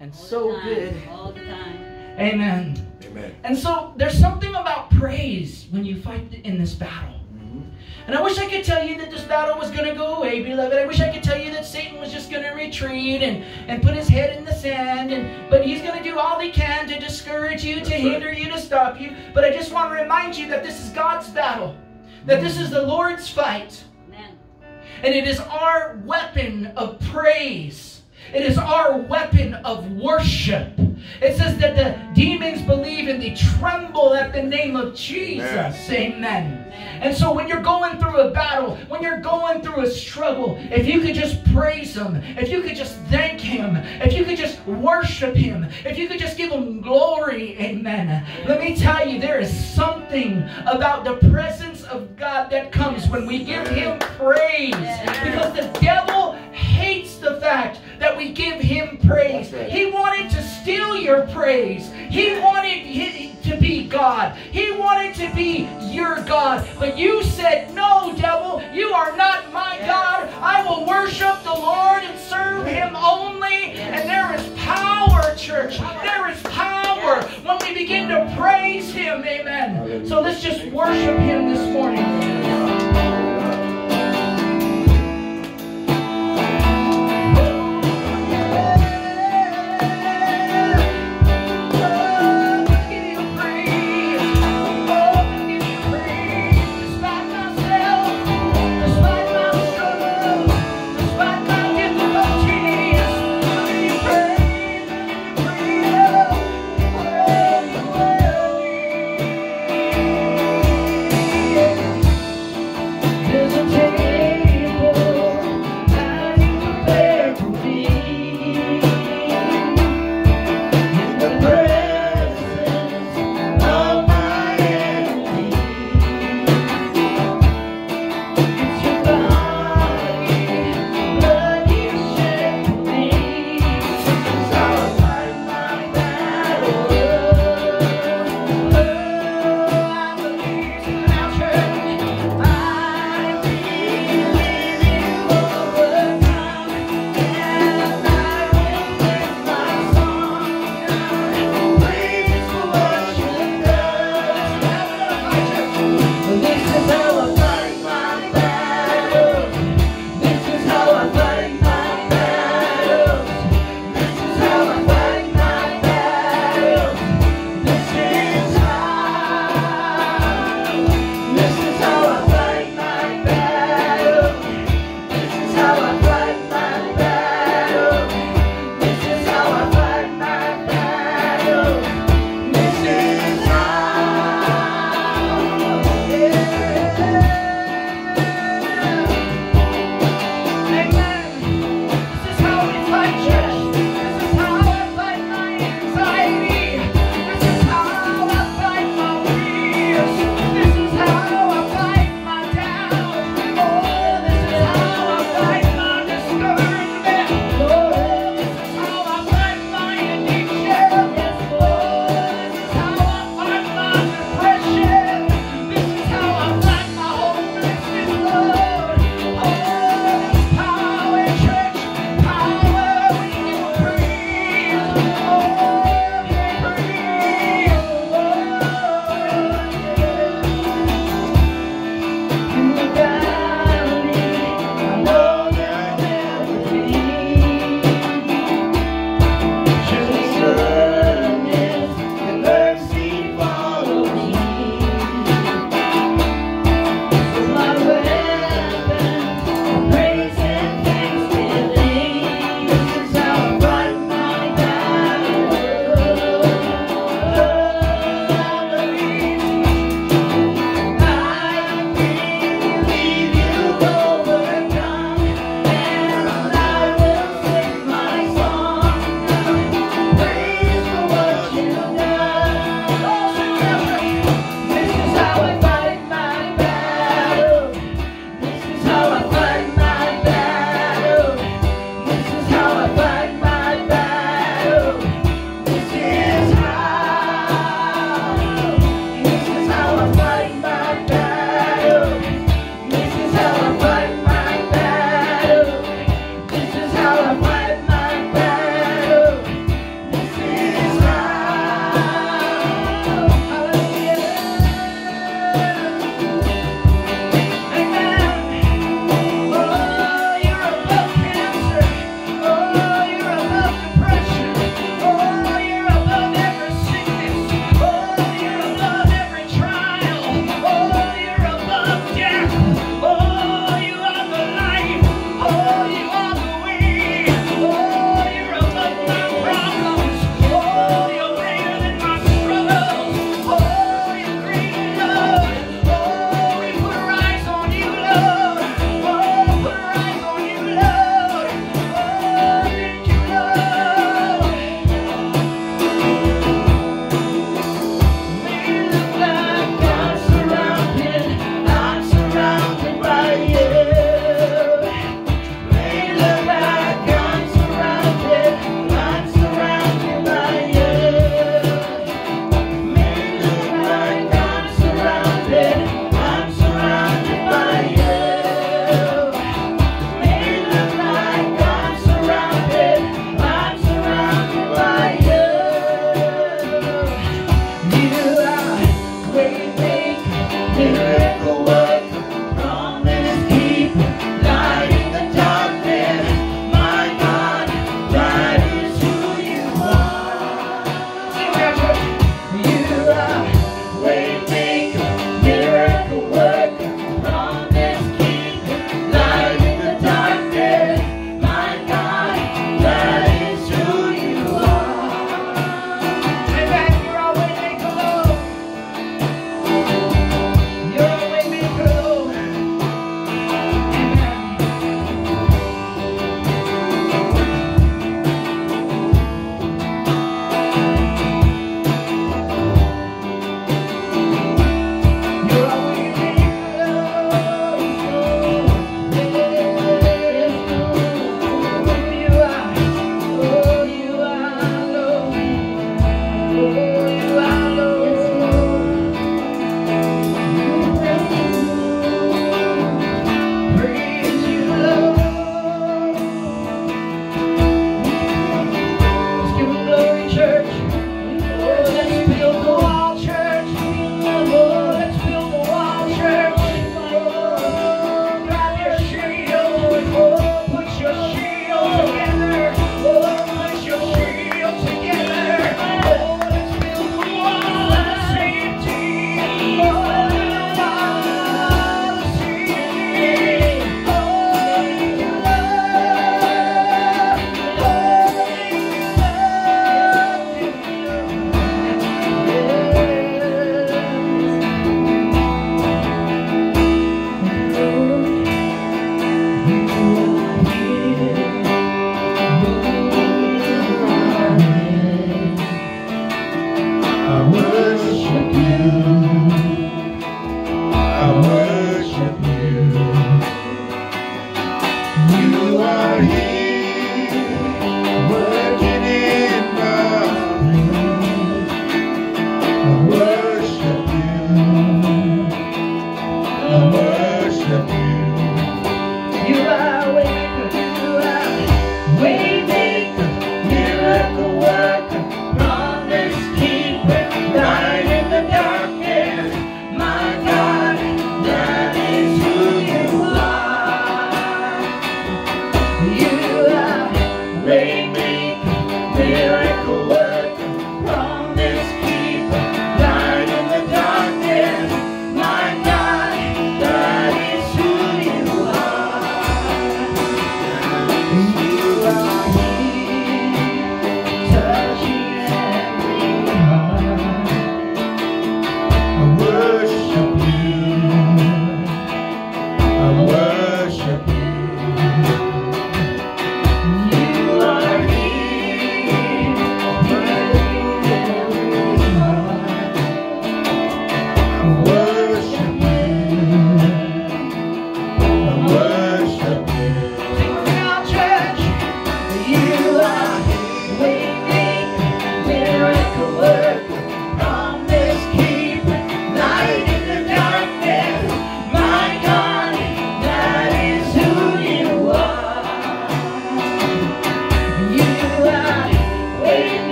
and All so time, good. All the time. Amen. Amen. And so there's something about praise when you fight in this battle. Mhm. And I wish I could tell you that this battle was going to go away, beloved. I wish I could tell you that Satan was just going to retreat and, and put his head in the sand. And but he's going to do all he can to discourage you, to That's right. hinder you, to stop you. But I just want to remind you that this is God's battle, that this is the Lord's fight. Amen. And it is our weapon of praise. It is our weapon of worship. It says that the demons believe and they tremble at the name of Jesus. Amen. And so when you're going through a battle, when you're going through a struggle, if you could just praise Him, if you could just thank Him, if you could just worship Him, if you could just give Him glory, amen. Let me tell you, there is something about the presence of God that comes when we give Him praise. Because the devil hates the fact that we give Him praise. He wanted to steal your praise. He wanted to be God. He wanted to be your God. But you said, No, devil, you are not my God. I will worship the Lord and serve Him only. And there is power, church. There is power when we begin to praise Him. Amen. So let's just worship Him this morning.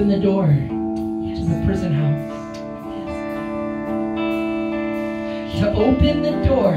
open the door to the prison house. To open the door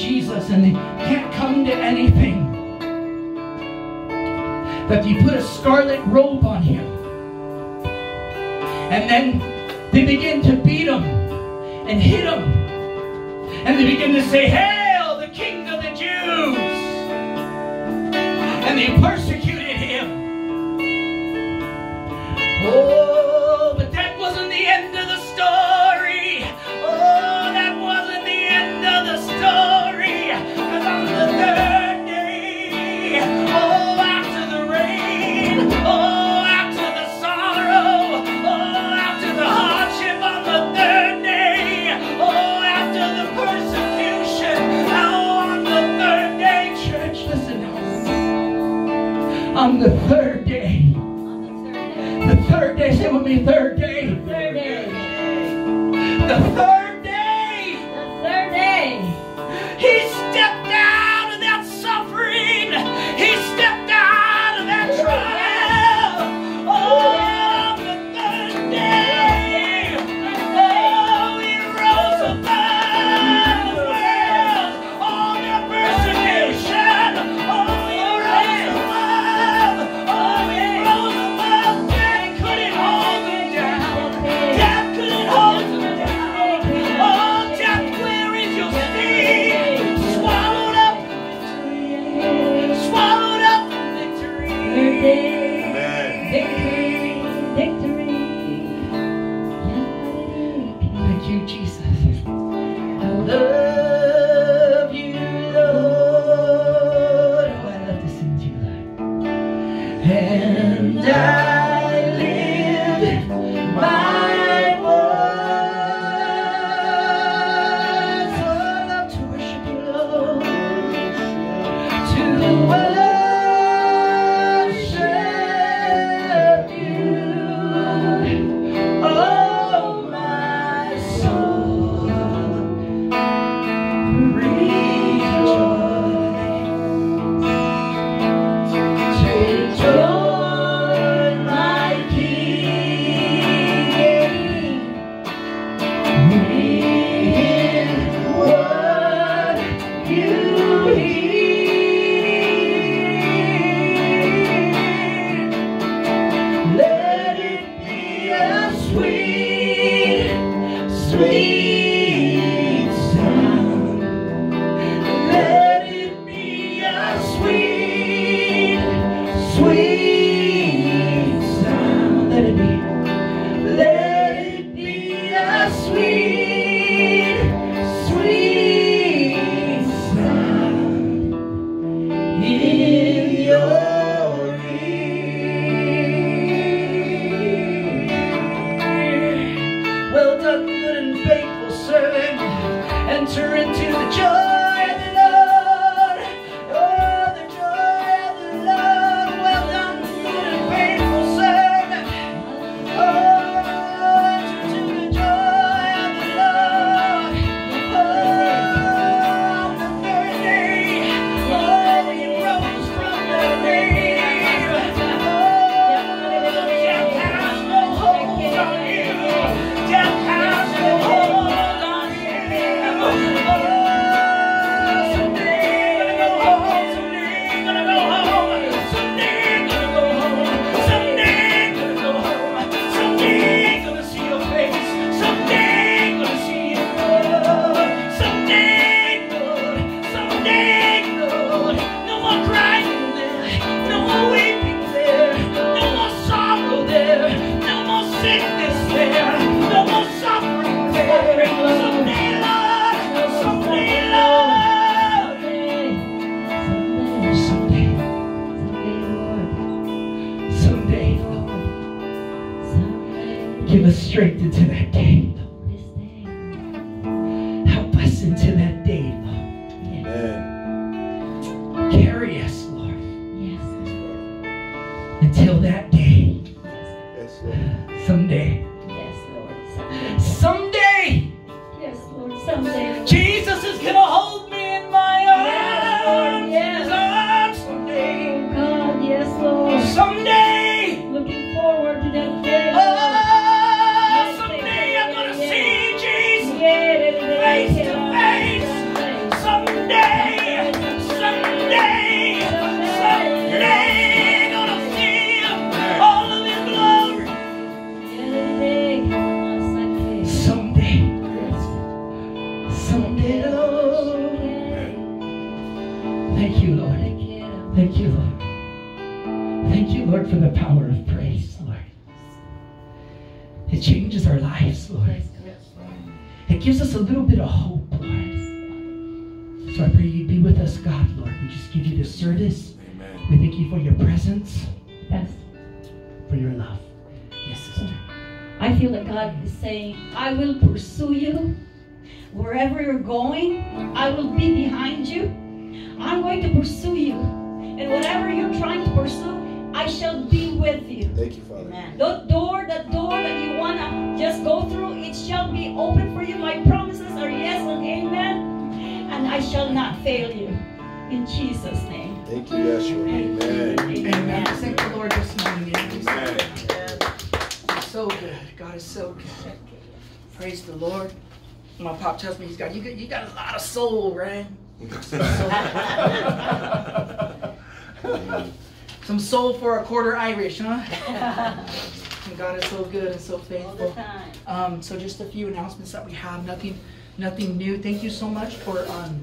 Jesus and they It gives us a little bit of hope, Lord. So I pray you'd be with us, God, Lord. We just give you this service. Amen. We thank you for your presence, Yes. for your love. Yes, sister. I feel that God is saying, I will pursue you. Wherever you're going, I will be behind you. I'm going to pursue you. And whatever you're trying to pursue, I shall be with you. Thank you, Father. Amen. The door, the door that you wanna just go through, I shall not fail you. In Jesus' name. Thank you, Yeshua. Amen. Amen. Thank the Lord this morning. Amen. Amen. He's so good. God is so good. Praise the Lord. My pop tells me he's got you got you got a lot of soul, right? Some soul for a quarter Irish, huh? And God is so good and so All the faithful. time. Um, so just a few announcements that we have. Nothing, nothing new. Thank you so much for um,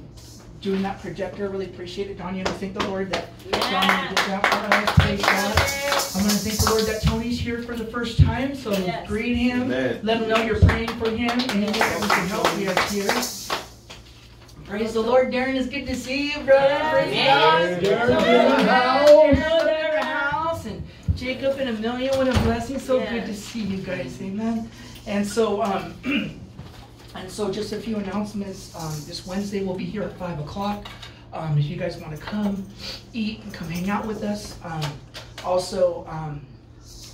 doing that projector. Really appreciate it, Donnie. And I thank the Lord that Donnie did that for us. Praise God. I'm gonna thank the Lord that Tony's here for the first time. So Yes. greet him. Amen. Let him know you're praying for him. Any way that we can help, we are here. Praise the Lord, Darren. It's good to see you, brother. Praise God. Darren. Darren house. Hello, Darren in the house. And Jacob and Amelia, what a blessing. So good to see you guys. Amen. And so, um, and so just a few announcements. Um, this Wednesday we'll be here at five o'clock. Um, if you guys want to come eat and come hang out with us. Um, also, um,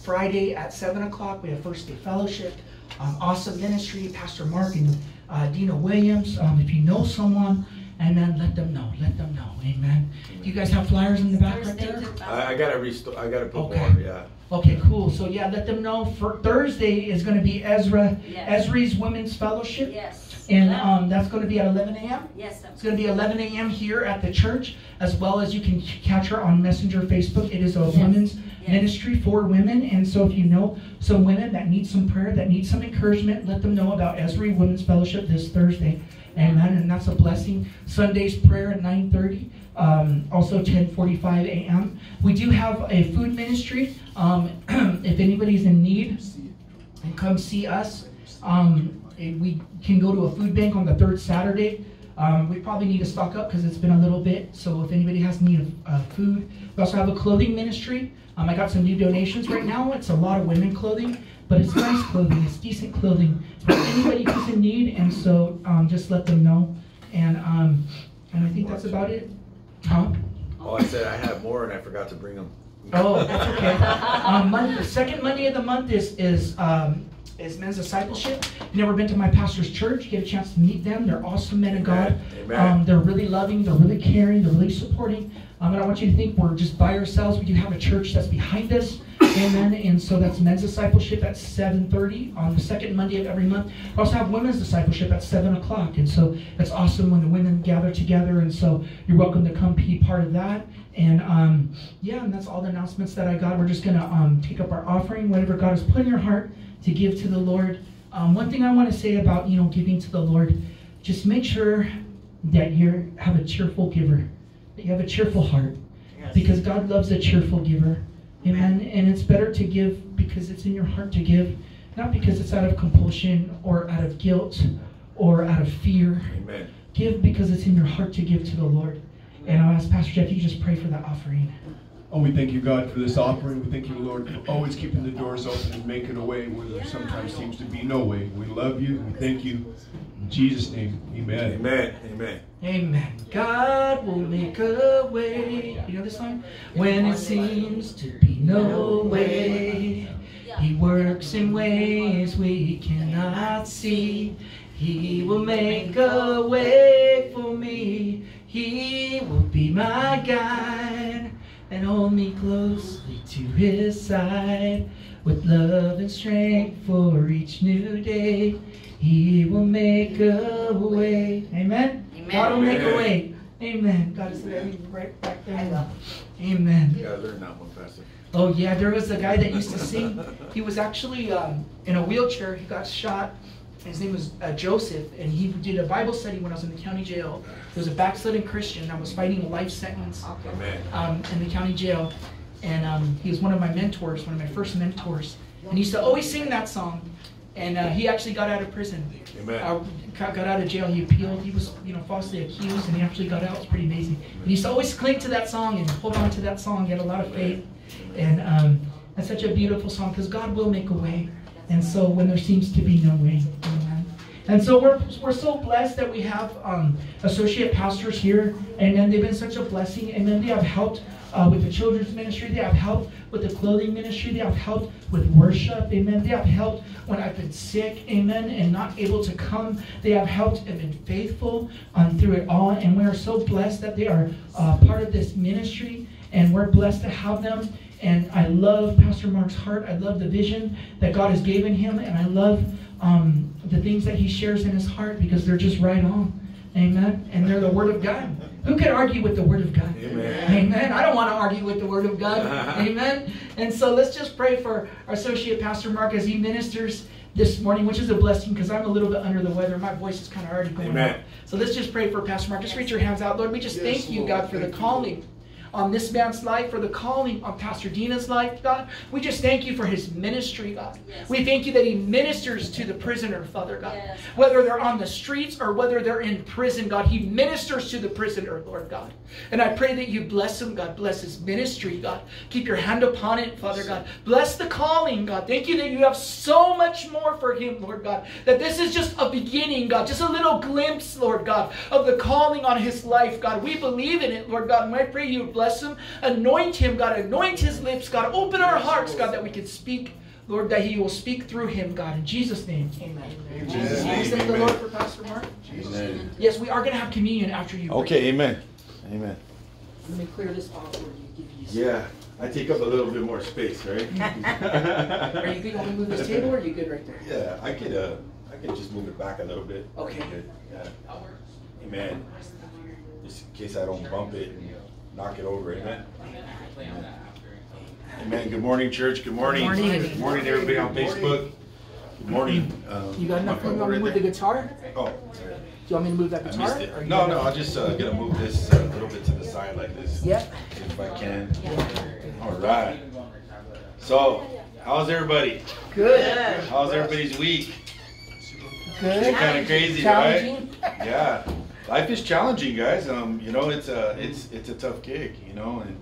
Friday at seven o'clock we have First Day Fellowship. Um, awesome ministry, Pastor Mark and uh, Dina Williams. Um, if you know someone, and then let them know. Let them know. Amen. Do you guys have flyers in the back right there? I, I gotta restore. I gotta put Okay. more. Yeah. Okay, cool. So yeah, let them know. For Thursday is going to be Ezra Yes. Ezri's Women's Fellowship, Yes. and um, that's going to be at 11 a.m. Yes. It's going to be 11 a.m. here at the church, as well as you can catch her on Messenger Facebook. It is a Yes. women's Yes. ministry for women, and so if you know some women that need some prayer, that need some encouragement, let them know about Esri Women's Fellowship this Thursday. Amen. And that's a blessing. Sunday's prayer at 9:30. Um, also 10:45 a.m. We do have a food ministry. Um, if anybody's in need, come see us. Um, we can go to a food bank on the third Saturday. Um, we probably need to stock up because it's been a little bit. So if anybody has need of uh, food, we also have a clothing ministry. Um, I got some new donations right now. It's a lot of women clothing, but it's nice clothing. It's decent clothing for anybody who's in need. And so um, just let them know. And um, and I think that's about it. Huh? Oh, I said I had more and I forgot to bring them. Oh, that's okay. Um, Monday, the second Monday of the month is is um, is men's discipleship. You've never been to my pastor's church, get a chance to meet them. They're awesome men of God. Amen. Um, they're really loving. They're really caring. They're really supporting. Um, and I want you to think we're just by ourselves. We do have a church that's behind us. Amen. And so that's men's discipleship at 7:30 on the second Monday of every month. We also have women's discipleship at 7 o'clock. And so that's awesome when the women gather together. And so you're welcome to come be part of that. And um, yeah, and that's all the announcements that I got. We're just gonna um, take up our offering, whatever God has put in your heart to give to the Lord. Um, one thing I want to say about you know giving to the Lord, just make sure that you have a cheerful giver, that you have a cheerful heart, because God loves a cheerful giver. Amen. And it's better to give because it's in your heart to give, not because it's out of compulsion or out of guilt or out of fear. Amen. Give because it's in your heart to give to the Lord. And I'll ask Pastor Jeff, you just pray for that offering. Oh, we thank you, God, for this offering. We thank you, Lord, for always keeping the doors open and making a way where there sometimes seems to be no way. We love you. We thank you. In Jesus' name, amen. Amen. Amen. Amen. God will make a way. You know this song? When it seems to be no way, He works in ways we cannot see. He will make a way for me. He will be my guide and hold me closely to His side with love and strength for each new day. He will make a way. Amen. Amen. God will make a way. Amen. God is there. right back there. Amen. You gotta learn that one, Pastor. Oh yeah, there was a guy that used to sing. He was actually um, in a wheelchair. He got shot. His name was uh, Joseph, and he did a Bible study when I was in the county jail. He was a backslidden Christian. I was fighting a life sentence Amen. um, in the county jail, and um, he was one of my mentors, one of my first mentors. And he used to always sing that song. And uh, he actually got out of prison. Amen. Uh, got got out of jail. He appealed. He was, you know, falsely accused, and he actually got out. It's pretty amazing. And he used to always cling to that song and hold on to that song. He had a lot of faith, and um, that's such a beautiful song because God will make a way. And so when there seems to be no way, amen. And so we're, we're so blessed that we have um, associate pastors here, and then they've been such a blessing. And then they have helped uh, with the children's ministry. They have helped with the clothing ministry. They have helped with worship. Amen. They have helped when I've been sick. Amen. And not able to come. They have helped and been faithful um, through it all. And we are so blessed that they are uh, part of this ministry. And we're blessed to have them. And I love Pastor Mark's heart. I love the vision that God has given him. And I love um, the things that he shares in his heart because they're just right on. Amen. And they're the Word of God. Who could argue with the Word of God? Amen. Amen. I don't want to argue with the Word of God. Amen. And so let's just pray for our associate pastor Mark as he ministers this morning, which is a blessing because I'm a little bit under the weather. My voice is kind of already going Amen. out. So let's just pray for Pastor Mark. Just reach your hands out, Lord. We just thank you, God, for the calling on this man's life, for the calling on Pastor Dina's life, God. We just thank you for his ministry, God. Yes. We thank you that he ministers to the prisoner, Father God. Yes. Whether they're on the streets or whether they're in prison, God, he ministers to the prisoner, Lord God. And I pray that you bless him, God. Bless his ministry, God. Keep your hand upon it, Father God. Bless the calling, God. Thank you that you have so much more for him, Lord God. That this is just a beginning, God. Just a little glimpse, Lord God, of the calling on his life, God. We believe in it, Lord God. And I pray you bless him, anoint him, God. Anoint his lips, God. Open our hearts, God, that we can speak. Lord, that He will speak through him, God. In Jesus' name, amen. In Jesus' name, Praise the. Lord for Pastor Mark. Amen. Yes, we are going to have communion after you. pray. Okay, amen. Amen. Let me clear this off for you. Give you some- Yeah, I take up a little bit more space, right? Are you good? You want to move this table or are you good right there? Yeah, I could, uh, I could just move it back a little bit. Okay. Good, Yeah. Amen. Just in case I don't bump it and knock it over, amen. Amen. Good morning, church. Good morning. Good morning. Good morning, everybody on Facebook. Good morning. Um, You got enough room? You want me to move the guitar? Oh. Do you want me to move that I guitar? missed it. No, no. I'm just uh, gonna move this uh, a little bit to the side like this. Yep. If I can. All right. So, how's everybody? Good. How's everybody's week? Good. Kind of crazy, right? Yeah, life is challenging, guys. Um, you know, it's a it's it's a tough gig, you know, and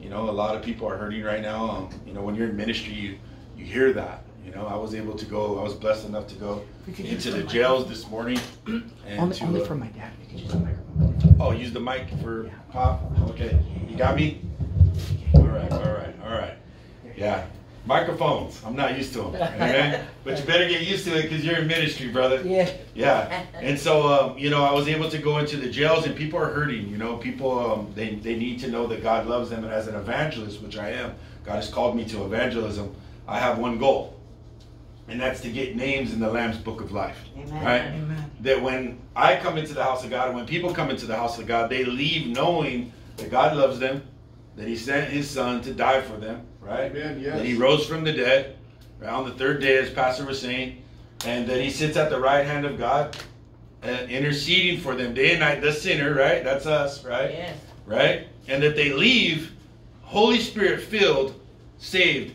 you know a lot of people are hurting right now. Um, you know, when you're in ministry, you you hear that. You know, I was able to go. I was blessed enough to go into the jails this morning. And Only, to, only uh, for my dad. You can use the microphone. Oh, use the mic for pop. Okay, you got me. All right, all right, all right. Yeah, microphones. I'm not used to them. Amen. but you better get used to it because you're in ministry, brother. Yeah. Yeah, and so um, you know, I was able to go into the jails, and people are hurting. You know, people um, they they need to know that God loves them, and as an evangelist, which I am, God has called me to evangelism. I have one goal, and that's to get names in the Lamb's Book of Life. Amen. Right? Amen. That when I come into the house of God, and when people come into the house of God, they leave knowing that God loves them, that He sent His Son to die for them. Right? Amen, yes. That He rose from the dead right, on the third day, as Pastor was saying, and that He sits at the right hand of God, uh, interceding for them day and night. The sinner, right? That's us, right? Yes. Right? And that they leave Holy Spirit filled, saved,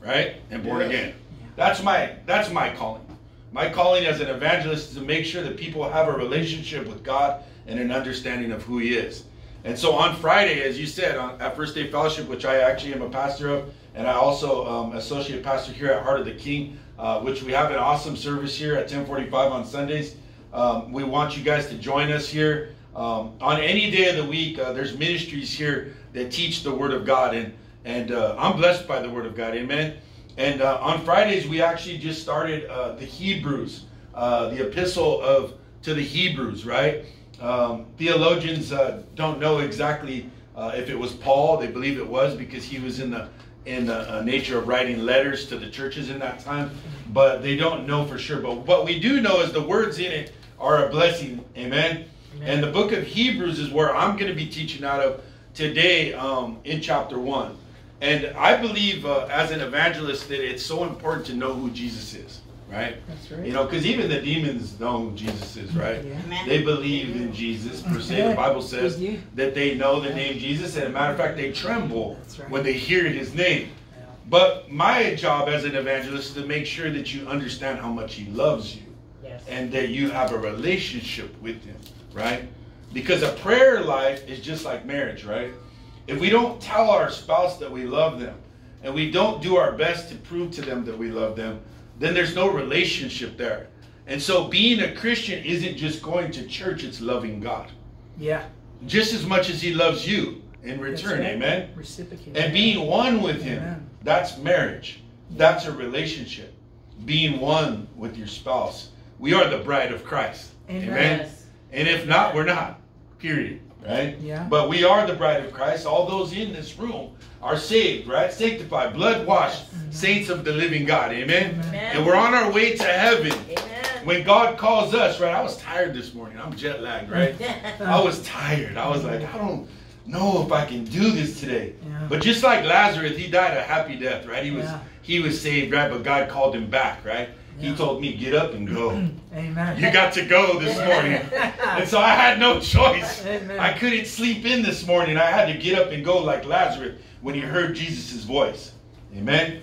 right, and born Yes. again. That's my that's my calling. My calling as an evangelist is to make sure that people have a relationship with God and an understanding of who He is. And so on Friday, as you said, on, at First Day Fellowship, which I actually am a pastor of, and I also um, associate pastor here at Heart of the King, uh, which we have an awesome service here at 1045 on Sundays. Um, we want you guys to join us here. Um, on any day of the week, uh, there's ministries here that teach the Word of God, and and uh, I'm blessed by the Word of God. Amen. And uh, on Fridays, we actually just started uh, the Hebrews, uh, the epistle of to the Hebrews. Right? Um, theologians uh, don't know exactly if it was Paul. They believe it was because he was in the in the nature of writing letters to the churches in that time, but they don't know for sure. But what we do know is the words in it are a blessing. Amen. Amen. And the book of Hebrews is where I'm going to be teaching out of today um, in chapter 1. And I believe uh, as an evangelist that it's so important to know who Jesus is, right? That's right. You know, because even the demons know who Jesus is, mm-hmm. right? Yeah. They believe in Jesus, per se. The Bible says that they know the name Jesus. And a matter of fact, they tremble right. when they hear his name. But my job as an evangelist is to make sure that you understand how much he loves you yes. and that you have a relationship with him, right? Because a prayer life is just like marriage, right? If we don't tell our spouse that we love them and we don't do our best to prove to them that we love them, then there's no relationship there. And so being a Christian isn't just going to church, it's loving God. Yeah. Just as much as he loves you in return, right. amen? Reciprocate. And being one with him, amen. that's marriage. That's a relationship. Being one with your spouse. We are the bride of Christ. Amen. amen? Yes. And if not, we're not. Period right? Yeah. But we are the bride of Christ. All those in this room are saved, right? Sanctified, blood washed, mm-hmm. saints of the living God. Amen? Amen? And we're on our way to heaven. Amen. When God calls us, right? I was tired this morning. I'm jet lagged, right? I was tired. I was like, I don't know if I can do this today. Yeah. But just like Lazarus, he died a happy death, right? He was yeah. he was saved, right? But God called him back, right? He told me, get up and go. Amen. You got to go this morning. and so I had no choice. Amen. I couldn't sleep in this morning. I had to get up and go like Lazarus when he heard Jesus' voice. Amen.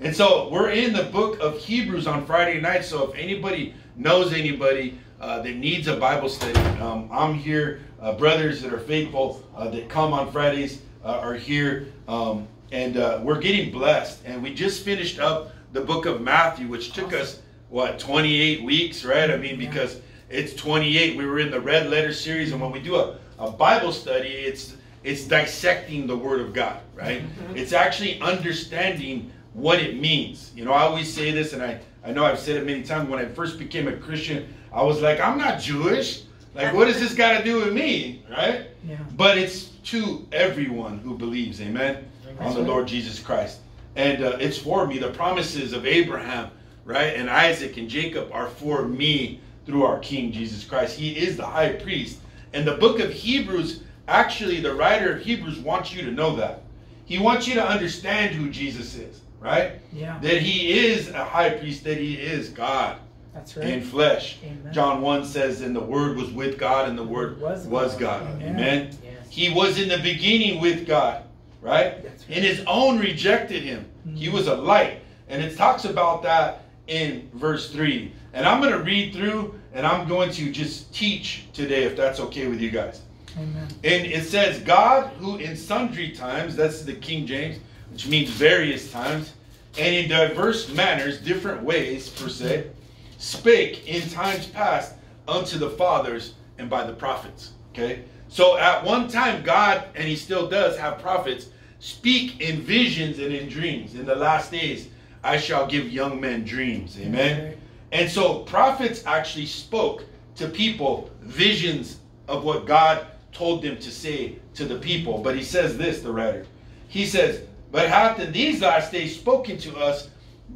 And so we're in the book of Hebrews on Friday night. So if anybody knows anybody uh, that needs a Bible study, um, I'm here. Uh, brothers that are faithful uh, that come on Fridays uh, are here. Um, and uh, we're getting blessed. And we just finished up the book of Matthew, which took us, what, 28 weeks, right? I mean, because it's 28. We were in the red letter series, and when we do a, a Bible study, it's it's dissecting the Word of God, right? Mm-hmm. It's actually understanding what it means. You know, I always say this, and I, I know I've said it many times. When I first became a Christian, I was like, I'm not Jewish. Like, what does this got to do with me, right? Yeah. But it's to everyone who believes, amen, on the Lord Jesus Christ and uh, it's for me. The promises of Abraham, right, and Isaac and Jacob are for me through our King Jesus Christ. He is the high priest. And the book of Hebrews, actually, the writer of Hebrews wants you to know that. He wants you to understand who Jesus is, right? Yeah. That he is a high priest, that he is God. That's right. In flesh. Amen. John 1 says, and the Word was with God, and the Word was, was God. God. Amen. Amen. Yes. He was in the beginning with God right? right? And his own rejected him. Mm-hmm. He was a light. And it talks about that in verse 3. And I'm going to read through and I'm going to just teach today, if that's okay with you guys. Amen. And it says, God, who in sundry times, that's the King James, which means various times, and in diverse manners, different ways, per se, spake in times past unto the fathers and by the prophets. Okay? So at one time, God, and He still does have prophets, speak in visions and in dreams. In the last days, I shall give young men dreams. Amen. And so prophets actually spoke to people visions of what God told them to say to the people. But he says this, the writer. He says, But hath in these last days spoken to us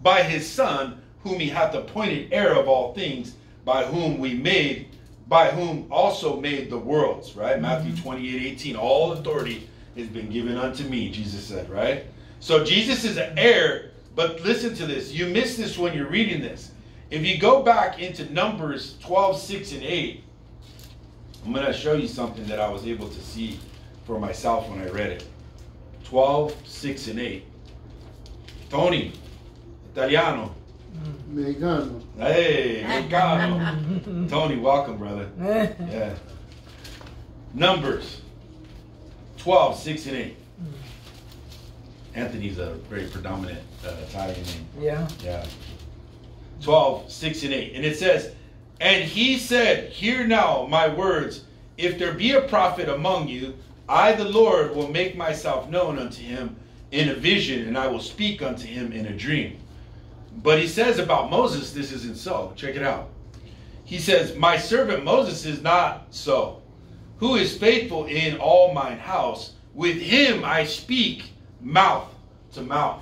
by his Son, whom he hath appointed heir of all things, by whom we made by whom also made the worlds, right? Mm-hmm. Matthew 28 18. All authority has been given unto me, Jesus said, right? So Jesus is an heir, but listen to this. You miss this when you're reading this. If you go back into Numbers 12, 6, and 8, I'm going to show you something that I was able to see for myself when I read it. 12, 6, and 8. Tony, Italiano, Mexicano. Hey, Mexicano. Tony, welcome, brother. Yeah. Numbers 12, 6 and 8. Anthony's a very predominant uh, Italian name. Yeah. Yeah. 12, 6 and 8. And it says, And he said, Hear now my words. If there be a prophet among you, I, the Lord, will make myself known unto him in a vision, and I will speak unto him in a dream. But he says about Moses, this isn't so. Check it out. He says, My servant Moses is not so, who is faithful in all mine house. With him I speak mouth to mouth.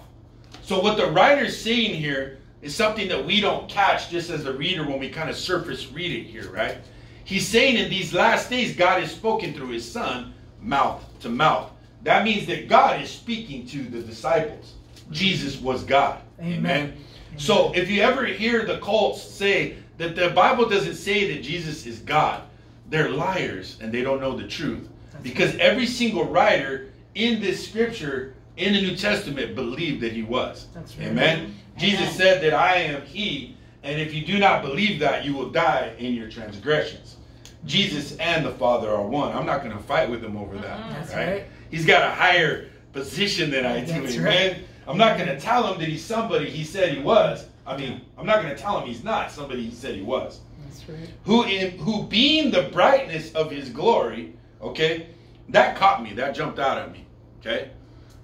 So what the writer's saying here is something that we don't catch just as a reader when we kind of surface read it here, right? He's saying in these last days, God has spoken through his son, mouth to mouth. That means that God is speaking to the disciples. Jesus was God. Amen. Amen. So if you ever hear the cults say that the Bible doesn't say that Jesus is God, they're liars and they don't know the truth. Because every single writer in this scripture in the New Testament believed that he was. That's right. Amen. Jesus said that I am he, and if you do not believe that, you will die in your transgressions. Jesus and the Father are one. I'm not going to fight with him over that. That's right. He's got a higher position than I do. That's Amen. right. I'm not going to tell him that he's somebody he said he was. I mean, I'm not going to tell him he's not somebody he said he was. That's right. Who in who being the brightness of his glory, okay? That caught me. That jumped out at me. Okay?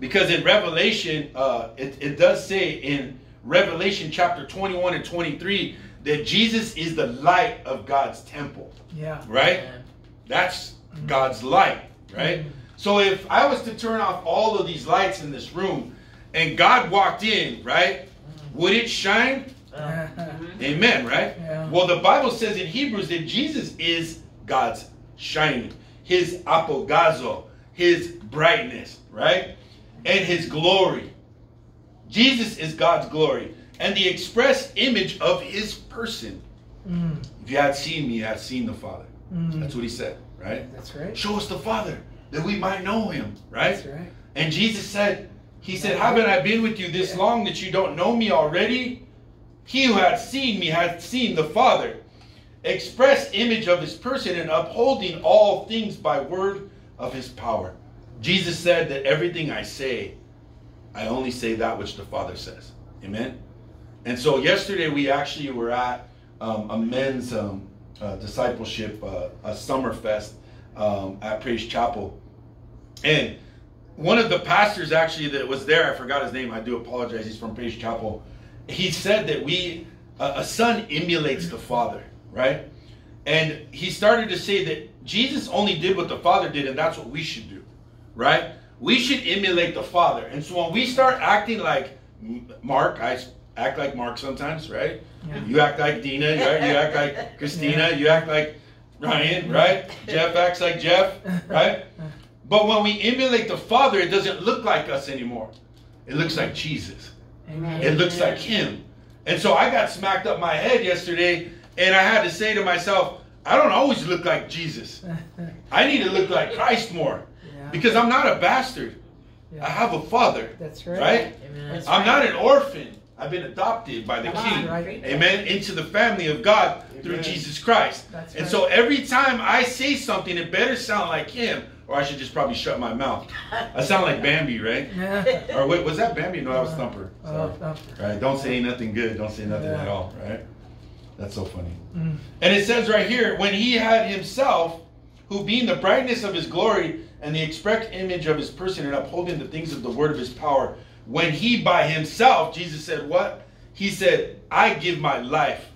Because in Revelation, uh, it, it does say in Revelation chapter 21 and 23 that Jesus is the light of God's temple Yeah. right? That's God's light, right? So if I was to turn off all of these lights in this room and God walked in, right? Would it shine? Amen, right? Yeah. Well, the Bible says in Hebrews that Jesus is God's shining, his apaugasma, his brightness, right? And his glory. Jesus is God's glory and the express image of his person. Mm, If you had seen me, you had seen the Father. mm. That's what he said, right? That's right. Show us the Father that we might know him, right? That's right. And Jesus said, He said, Haven't I been with you this long that you don't know me already? He who hath seen me hath seen the Father. Express image of his person and upholding all things by word of his power. Jesus said that everything I say, I only say that which the Father says. Amen. And so yesterday we actually were at um, a men's um, uh, discipleship, uh, a summer fest um, at Praise Chapel. And one of the pastors actually that was there, I forgot his name. I do apologize. He's from Praise Chapel. He said that we, a a son emulates the father, right? And he started to say that Jesus only did what the father did, and that's what we should do, right? We should emulate the father. And so when we start acting like Mark, I act like Mark sometimes, right? Yeah. You act like Dina, right? You act like Christina, you act like Ryan, right? Jeff acts like Jeff, right? But when we emulate the Father, it doesn't look like us anymore. It looks like Jesus. Amen. It looks like Him. And so I got smacked up my head yesterday, and I had to say to myself, I don't always look like Jesus. I need to look like Christ more yeah. because I'm not a bastard. I have a father, That's right. right? That's I'm right. not an orphan. I've been adopted by the Come King. on, Right. Amen. Into the family of God through Jesus Christ. That's and right. so every time I say something, it better sound like him, or I should just probably shut my mouth. I sound like Bambi, right? Yeah. Or wait, was that Bambi? No, that was Thumper. Oh, thumper. Right? Don't say nothing good. Don't say nothing Yeah. at all. Right? That's so funny. Mm. And it says right here, when he had himself, who being the brightness of his glory and the express image of his person and upholding the things of the word of his power, when he by himself, Jesus said, What? He said, I give my life.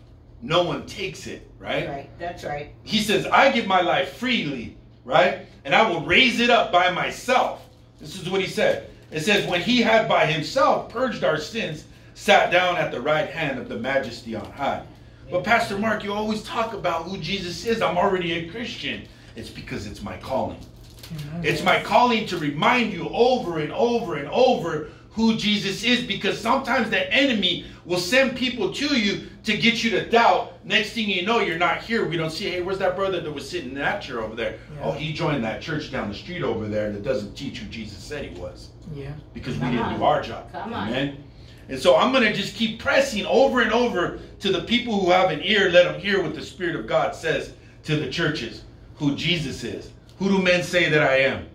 No one takes it, right? Right, that's right. He says, I give my life freely, right? And I will raise it up by myself. This is what he said. It says, when he had by himself purged our sins, sat down at the right hand of the majesty on high. But Pastor Mark, you always talk about who Jesus is. I'm already a Christian. It's because it's my calling. It's my calling to remind you over and over and over who Jesus is because sometimes the enemy will send people to you to get you to doubt. Next thing you know, you're not here. We don't see, hey, where's that brother that was sitting in that chair over there? Yeah. Oh, he joined that church down the street over there that doesn't teach who Jesus said he was Yeah. because we didn't on. do our job. Come on. And so I'm going to just keep pressing over and over to the people who have an ear, let them hear what the Spirit of God says to the churches, who Jesus is. Who do men say that I am?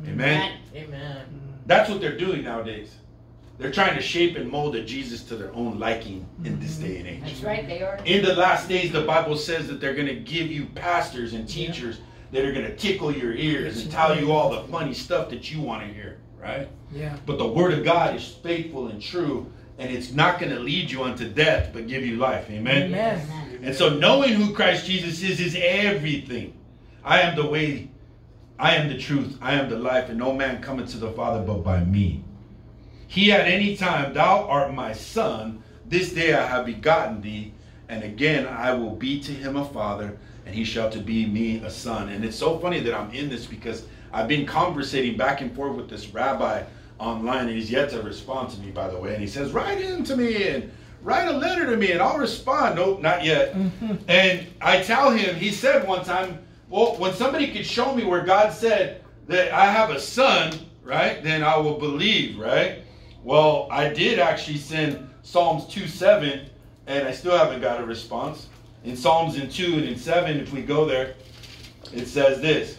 Mm. Amen. Amen. That's what they're doing nowadays. They're trying to shape and mold a Jesus to their own liking in this mm-hmm. day and age. That's right, they are. In the last days, the Bible says that they're going to give you pastors and teachers that are going to tickle your ears and tell you all the funny stuff that you want to hear, right? Yeah. But the Word of God is faithful and true, and it's not going to lead you unto death, but give you life. Amen? Amen. And so knowing who Christ Jesus is is everything. I am the way, I am the truth, I am the life, and no man cometh to the Father but by me. He at any time, thou art my son, this day I have begotten thee, and again I will be to him a father, and he shall to be me a son. And it's so funny that I'm in this because I've been conversating back and forth with this rabbi online, and he's yet to respond to me, by the way. And he says, Write in to me and write a letter to me, and I'll respond. Nope, not yet. Mm-hmm. And I tell him, he said one time, Well, when somebody could show me where God said that I have a son, right, then I will believe, right? Well, I did actually send Psalms 2 7, and I still haven't got a response. In Psalms in 2 and in 7, if we go there, it says this.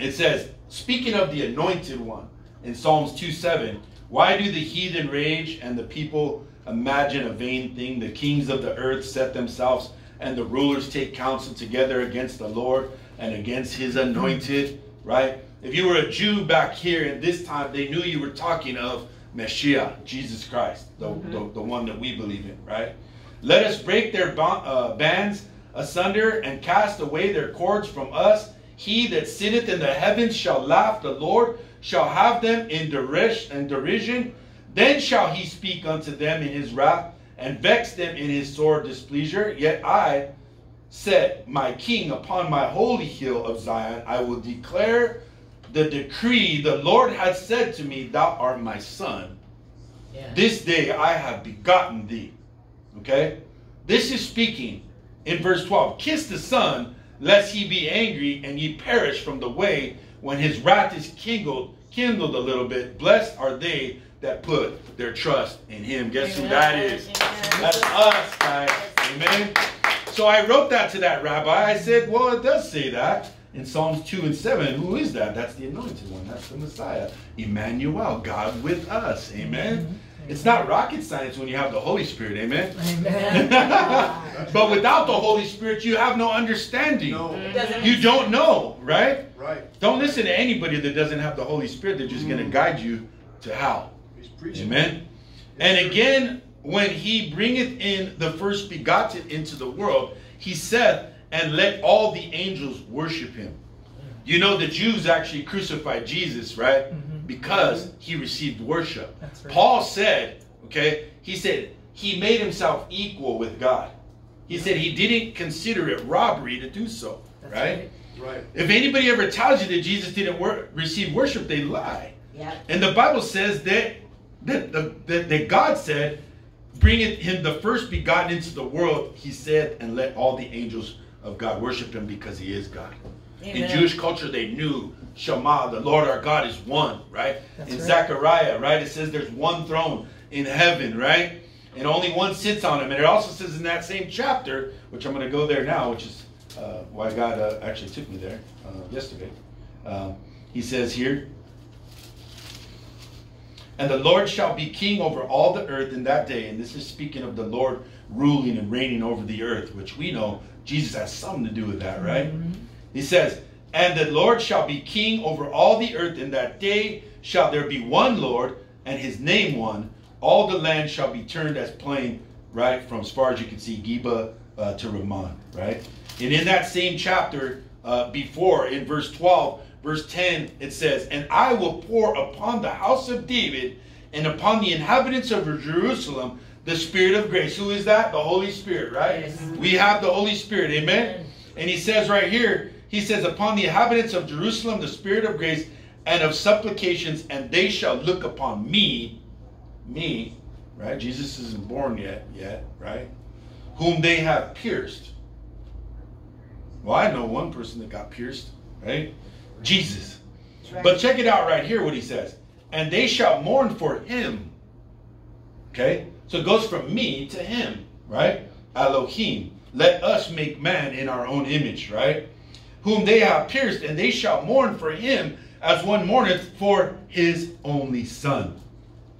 It says, speaking of the anointed one, in Psalms 2 7, why do the heathen rage and the people imagine a vain thing? The kings of the earth set themselves, and the rulers take counsel together against the Lord and against his anointed, right? If you were a Jew back here in this time, they knew you were talking of Messiah, Jesus Christ, the, the, the one that we believe in, right? Let us break their uh, bands asunder and cast away their cords from us. He that sitteth in the heavens shall laugh, the Lord shall have them in derish- in derision. Then shall he speak unto them in his wrath and vex them in his sore displeasure. Yet I set my king upon my holy hill of Zion. I will declare the decree the Lord had said to me, Thou art my son. Yeah. This day I have begotten thee. Okay? This is speaking in verse 12. Kiss the Son, lest he be angry and ye perish from the way when his wrath is kindled, kindled a little bit. Blessed are they that put their trust in him. Guess who that is? That's us, guys. Amen. So I wrote that to that rabbi. I said, well, it does say that in Psalms 2 and 7. Who is that? That's the anointed one. That's the Messiah. Emmanuel, God with us. Amen. Mm-hmm. It's not rocket science when you have the Holy Spirit. Amen. Amen. but without the Holy Spirit, you have no understanding. No. Mm-hmm. Doesn't You don't know, right? Right. Don't listen to anybody that doesn't have the Holy Spirit. They're just going to mm. guide you to hell. He's preaching. Amen. And again, when he bringeth in the first begotten into the world, he said, and let all the angels worship him. You know, the Jews actually crucified Jesus, right? Mm-hmm. Mm-hmm. Because he received worship. That's right. Paul said, okay, he said he made himself equal with God. He said he didn't consider it robbery to do so, That's right? Right. If anybody ever tells you that Jesus didn't wor- receive worship, they lie. Yeah. And the Bible says that that, the, that that God said, bringeth him the first begotten into the world, he said, and let all the angels of God worshiped him because he is God. In Jewish culture, they knew Shema, the Lord our God is one, right? That's in right. Zechariah, right, it says there's one throne in heaven, right? And only one sits on him. And it also says in that same chapter, which I'm going to go there now, which is uh, why God uh, actually took me there uh, yesterday. Um, he says here, and the Lord shall be king over all the earth in that day. And this is speaking of the Lord ruling and reigning over the earth, which we know Jesus has something to do with that, right? He says, And the Lord shall be king over all the earth in that day. Shall there be one Lord, and his name one. All the land shall be turned as plain, right? From as far as you can see, Geba uh, to Ramon, right? And in that same chapter, uh, before, in verse 12, verse 10, it says, And I will pour upon the house of David and upon the inhabitants of Jerusalem the Spirit of grace. Who is that? The Holy Spirit, right? Yes. We have the Holy Spirit, amen? And he says right here, he says, Upon the inhabitants of Jerusalem the Spirit of grace and of supplications, and they shall look upon me, me, right? Jesus isn't born yet, yet, right? Whom they have pierced. Well, I know one person that got pierced, right? Jesus. Right. But check it out right here what he says. And they shall mourn for him. Okay? So it goes from me to him, right? Elohim. Let us make man in our own image, right? Whom they have pierced, and they shall mourn for him as one mourneth for his only son,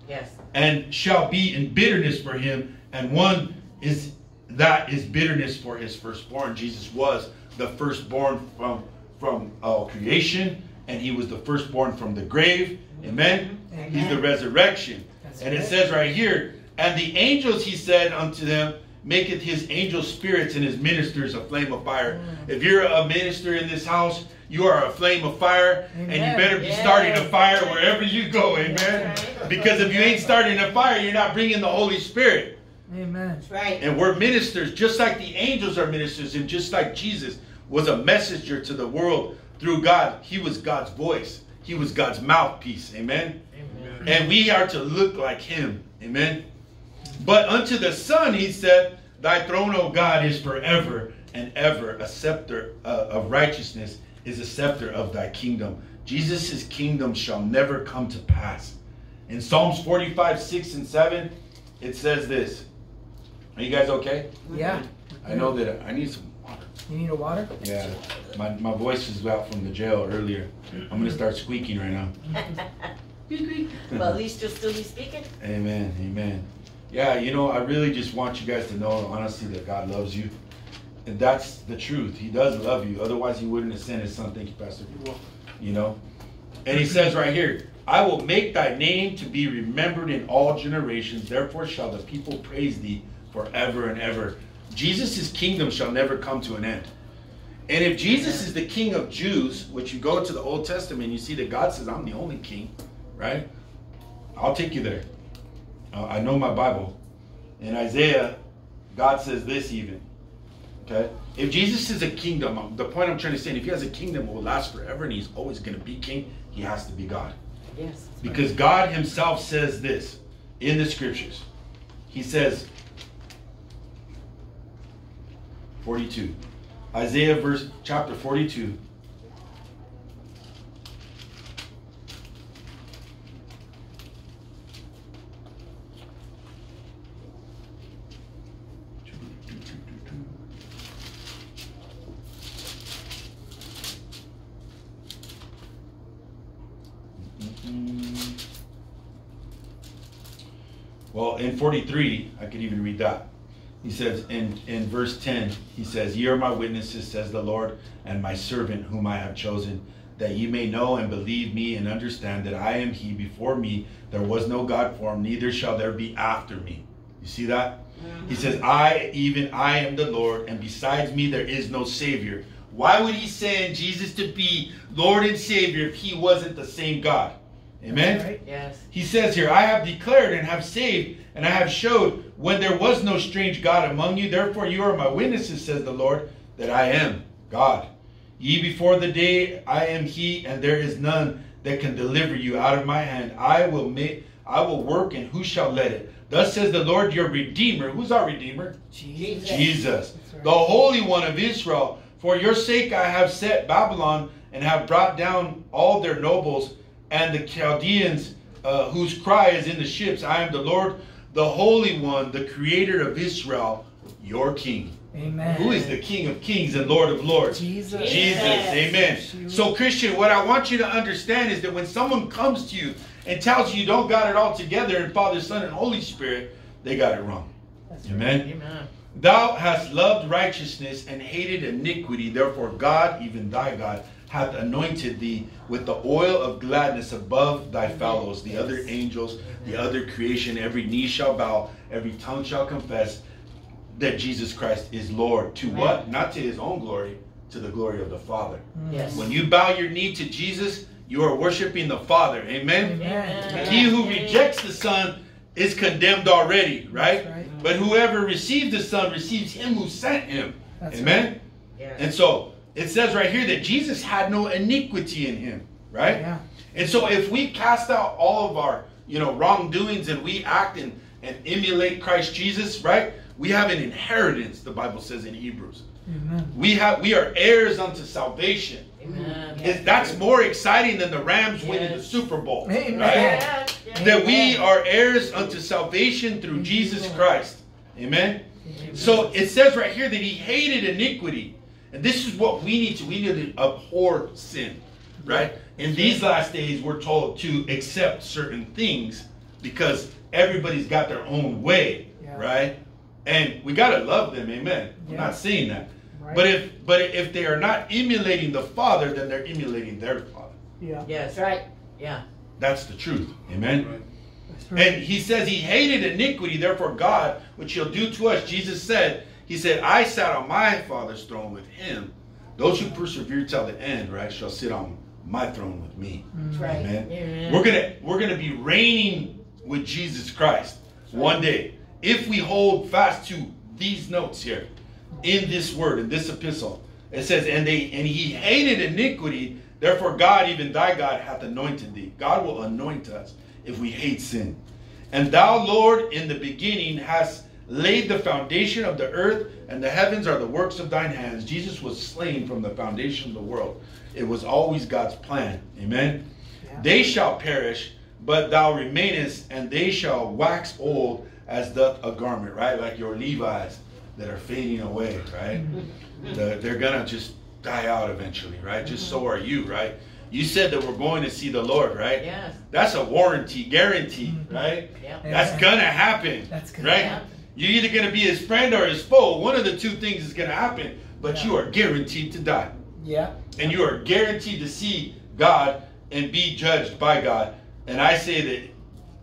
Yes. and shall be in bitterness for him, and one is that is bitterness for his firstborn. Jesus was the firstborn from from uh, creation, and he was the firstborn from the grave. Amen. Amen. He's the resurrection. That's and it says right here, and the angels, he said unto them, maketh his angel spirits and his ministers a flame of fire. Mm. If you're a minister in this house, you are a flame of fire, and you better be Yes. starting a fire wherever you go. Amen. Right. Because if you ain't starting a fire, you're not bringing the Holy Spirit. Amen. That's right. And we're ministers, just like the angels are ministers, and just like Jesus was a messenger to the world through God. He was God's voice. He was God's mouthpiece. Amen. Amen. And we are to look like him. Amen. But unto the Son he said, Thy throne, O God, is forever and ever. A scepter uh, of righteousness is a scepter of thy kingdom. Jesus' kingdom shall never come to pass. In Psalms 45, 6 and 7, it says this. Are you guys okay? Yeah. I know that I need some water. You need a water? Yeah. My, my voice is out from the jail earlier. I'm going to start squeaking right now. well, at least you'll still be speaking. Amen. Amen. Yeah, you know, I really just want you guys to know honestly that God loves you. And that's the truth. He does love you. Otherwise, he wouldn't have sent his son. Thank you, Pastor. You know? And he says right here, I will make thy name to be remembered in all generations. Therefore shall the people praise thee forever and ever. Jesus' kingdom shall never come to an end. And if Jesus is the king of Jews, which you go to the Old Testament, you see that God says, I'm the only king, right? I'll take you there. Uh, I know my Bible. In Isaiah, God says this even. Okay? If Jesus is a kingdom, the point I'm trying to say, if he has a kingdom that will last forever and he's always going to be king, he has to be God. Yes. Because God himself says this in the scriptures. He says, 42. Isaiah verse chapter 42. Well, in 43, I could even read that. He says in, in verse 10, he says, Ye are my witnesses, says the Lord, and my servant whom I have chosen, that ye may know and believe me and understand that I am he. Before me there was no God formed, neither shall there be after me. You see that? He mm-hmm. says, I, even I am the Lord, and besides me there is no Savior. Why would he send Jesus to be Lord and Savior if he wasn't the same God? Amen? Right? Yes. He says here, I have declared and have saved, and I have showed when there was no strange God among you. Therefore, you are my witnesses, says the Lord, that I am God. Ye before the day I am He, and there is none that can deliver you out of my hand. I will make, I will work, and who shall let it? Thus says the Lord, your Redeemer. Who's our Redeemer? Jesus. Jesus, right. the Holy One of Israel. For your sake I have set Babylon and have brought down all their nobles and the Chaldeans uh, whose cry is in the ships. I am the Lord, the Holy One, the Creator of Israel, your King. Amen. Who is the King of Kings and Lord of Lords? Jesus. Jesus, amen. So, Christian, what I want you to understand is that when someone comes to you and tells you you don't got it all together in Father, Son, and Holy Spirit, they got it wrong. That's Amen. Amen. Thou hast loved righteousness and hated iniquity. Therefore, God, even thy God, hath anointed thee with the oil of gladness above thy fellows, the other angels, the other creation. Every knee shall bow, every tongue shall confess that Jesus Christ is Lord. To what? Not to his own glory, to the glory of the Father. Yes. When you bow your knee to Jesus, you are worshiping the Father. Amen. Amen. He who rejects the Son is condemned already, right? Right. But whoever receives the Son receives him who sent him. That's Amen? Yes. And so it says right here that Jesus had no iniquity in him, right? Yeah. And so if we cast out all of our, you know, wrongdoings and we act and, and emulate Christ Jesus, right? We have an inheritance, the Bible says in Hebrews. Amen. We have we are heirs unto salvation. Amen. Is that's more exciting than the Rams winning the Super Bowl. Amen. Right? Yes. Yes. that we are heirs unto salvation through Jesus Christ. Amen. So it says right here that he hated iniquity. And this is what we need to we need to abhor sin. Right? In these last days, we're told to accept certain things because everybody's got their own way, Yeah. right? And we gotta love them, amen. I'm not saying that. Right. But if but if they are not emulating the Father, then they're emulating their Father. yeah. Yes, right. Yeah. That's the truth. Amen. Right. And he says he hated iniquity, therefore God, which he'll do to us. Jesus said, He said, I sat on my Father's throne with him. Those who persevere till the end, right, shall sit on my throne with me. Right. Amen. Amen. We're gonna we're gonna be reigning with Jesus Christ one day if we hold fast to these notes here in this word in this epistle. It says, "And they and he hated iniquity, therefore God, even thy God, hath anointed thee." God will anoint us if we hate sin. And thou, Lord, in the beginning hast laid the foundation of the earth, and the heavens are the works of thine hands. Jesus was slain from the foundation of the world. It was always God's plan. Amen. Yeah. They shall perish, but thou remainest, and they shall wax old as doth a garment, right? Like your Levi's that are fading away, right? The- they're gonna just die out eventually, right? Just so are you, right? You said that we're going to see the Lord, right? Yes. That's a warranty, guarantee, mm-hmm. right? Yeah. That's gonna happen. That's gonna right? happen. You're either gonna be his friend or his foe. One of the two things is gonna happen, but Yeah. you are guaranteed to die Yeah. and you are guaranteed to see God and be judged by God. And I say that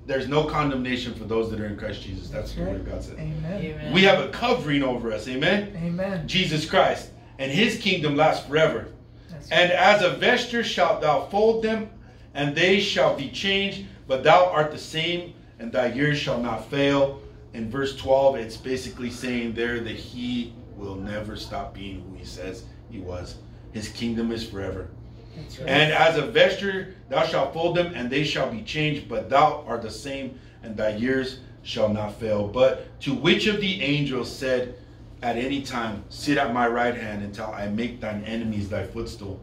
there's no condemnation for those that are in Christ Jesus. That's what the word of God said. Amen. Amen. We have a covering over us, amen? Amen. Jesus Christ, and his kingdom lasts forever. That's And as a vesture shalt thou fold them, and they shall be changed, but thou art the same, and thy years shall not fail. In verse 12, it's basically saying there that he will never stop being who he says he was. His kingdom is forever. That's right. And as a vesture thou shalt fold them, and they shall be changed, but thou art the same, and thy years shall not fail. But to which of the angels said at any time, Sit at my right hand until I make thine enemies thy footstool?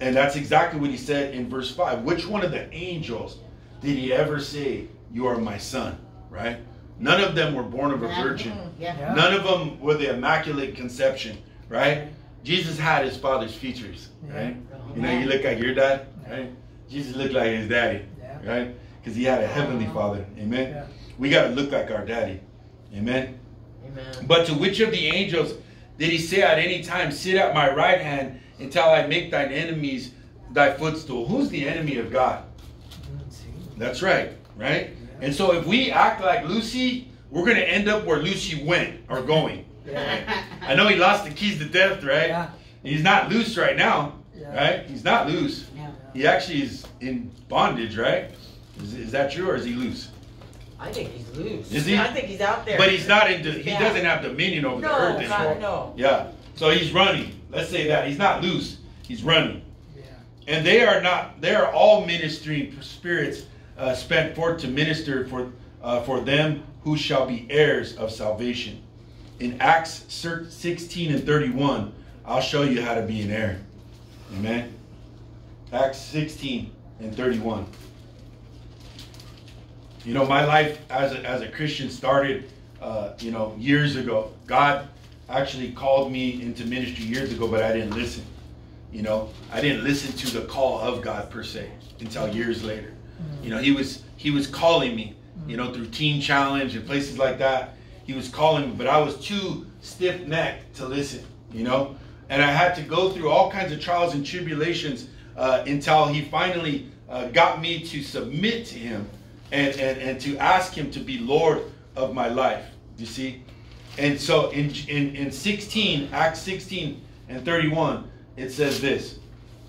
And that's exactly what he said in verse 5. Which one of the angels did he ever say, You are my son? Right? None of them were born of a virgin. Mm, Yeah. Yeah. None of them were the immaculate conception, right? Jesus had his father's features, right? You know, you look like your dad, right? Jesus looked like his daddy, right? Because he had a heavenly father, amen? We got to look like our daddy, amen? Amen. But to which of the angels did he say at any time, Sit at my right hand until I make thine enemies thy footstool? Who's the enemy of God? That's right, right? And so if we act like Lucy, we're going to end up where Lucy went or going. Yeah. I know he lost the keys to death, right? Yeah. He's not loose right now, Yeah. right? He's not loose. Yeah. He actually is in bondage, right? Is, is that true or is he loose? I think he's loose. Is he? I think he's out there. But he's not into. He Yeah. doesn't have dominion over the earth anymore. God, no. Yeah. So he's running. Let's say that he's not loose. He's running. Yeah. And they are not. They are all ministering spirits uh, spent forth to minister for uh, for them who shall be heirs of salvation. In Acts 16 and 31, I'll show you how to be an heir. Amen. Acts 16 and 31. You know, my life as a, as a Christian started, uh, you know, years ago. God actually called me into ministry years ago, but I didn't listen. You know, I didn't listen to the call of God per se until years later. You know, he was he was calling me, you know, through Teen Challenge and places like that. He was calling me, but I was too stiff necked to listen, you know. And I had to go through all kinds of trials and tribulations uh, until he finally uh, got me to submit to him and, and, and to ask him to be Lord of my life. You see? And so in, in, in 16, Acts 16 and 31, it says this.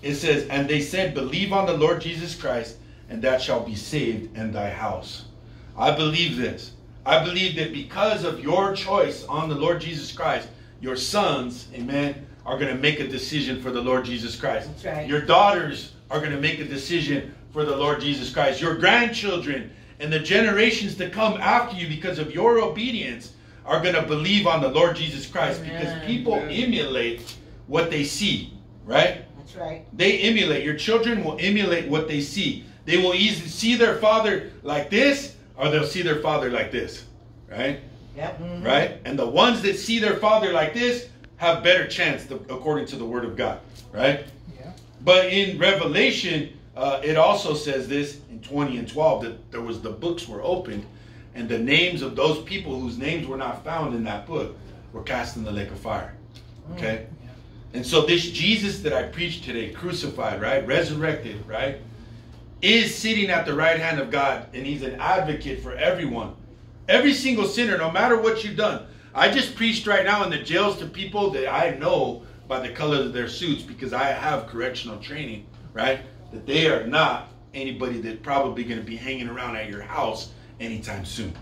It says, And they said, Believe on the Lord Jesus Christ, and that shall be saved in thy house. I believe this. I believe that because of your choice on the Lord Jesus Christ, your sons, amen, are going to make a decision for the Lord Jesus Christ. That's right. Your daughters are going to make a decision for the Lord Jesus Christ. Your grandchildren and the generations to come after you because of your obedience are going to believe on the Lord Jesus Christ because Amen. people emulate what they see, right? That's right. They emulate. Your children will emulate what they see. They will either see their father like this or they'll see their father like this, right? Yep. mhm. Right? And the ones that see their father like this have better chance to, according to the word of God, right? Yeah. But in Revelation, uh, it also says this in 20 and 12 that there was the books were opened and the names of those people whose names were not found in that book were cast in the lake of fire. Okay? And so this Jesus that I preached today, crucified, right? Resurrected, right? Is sitting at the right hand of God and he's an advocate for everyone. Every single sinner, no matter what you've done. I just preached right now in the jails to people that I know by the color of their suits because I have correctional training, right? That they are not anybody that probably going to be hanging around at your house anytime soon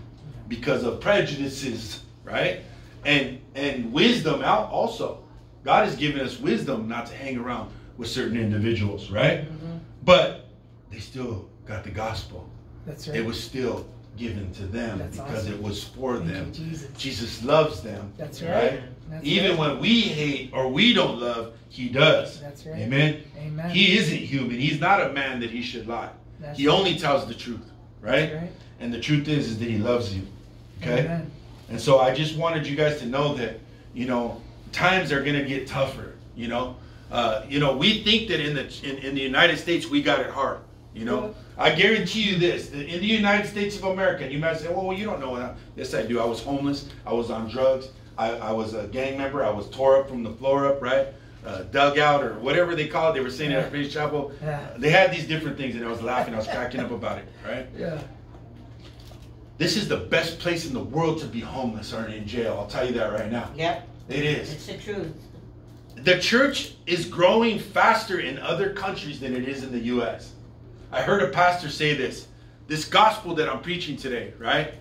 because of prejudices, right? And and wisdom out also. God has given us wisdom not to hang around with certain individuals, right? Mm-hmm. But they still got the gospel. That's right. It was still given to them That's because awesome. it was for Thank you, them. Jesus. Jesus loves them. That's right? right. That's Even right. when we hate or we don't love, he does. That's right. Amen. Amen. He isn't human. He's not a man that he should lie. That's he right. only tells the truth, right? Right. And the truth is, is that he loves you. Okay. Amen. And so I just wanted you guys to know that, you know, times are gonna get tougher. You know, uh, you know, we think that in the in, in the United States we got it hard. You know, I guarantee you this: in the United States of America, you might say, "Well, you don't know that." Yes, I do. I was homeless. I was on drugs. I, I was a gang member. I was tore up from the floor up, right? Uh, dug out or whatever they call it. They were saying it at Praise Chapel. Yeah. They had these different things, and I was laughing. I was cracking up about it, right? Yeah. This is the best place in the world to be homeless or in jail. I'll tell you that right now. Yep, It is. it's the truth. The church is growing faster in other countries than it is in the U.S. I heard a pastor say this. This gospel that I'm preaching today, right?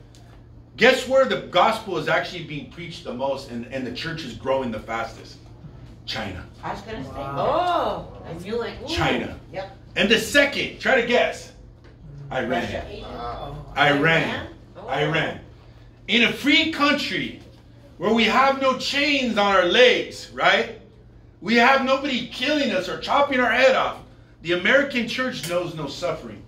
Guess where the gospel is actually being preached the most and, and the church is growing the fastest? China. I was gonna say, Wow. oh, I knew like, Ooh. China. Yep. And the second, try to guess. Iran. Russia. Oh. Iran. Oh. Iran. In a free country where we have no chains on our legs, right? We have nobody killing us or chopping our head off. The American church knows no suffering.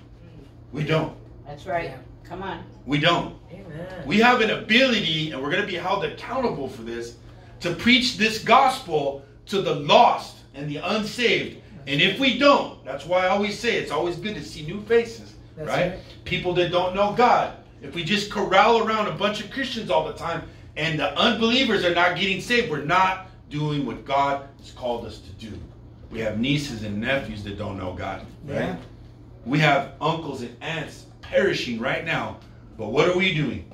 We don't. That's right. Come on. We don't. Amen. We have an ability, and we're going to be held accountable for this, to preach this gospel to the lost and the unsaved. And if we don't, that's why I always say it's always good to see new faces, right? right. People that don't know God. If we just corral around a bunch of Christians all the time and the unbelievers are not getting saved, we're not doing what God has called us to do. We have nieces and nephews that don't know God, right? Yeah. We have uncles and aunts perishing right now. But what are we doing?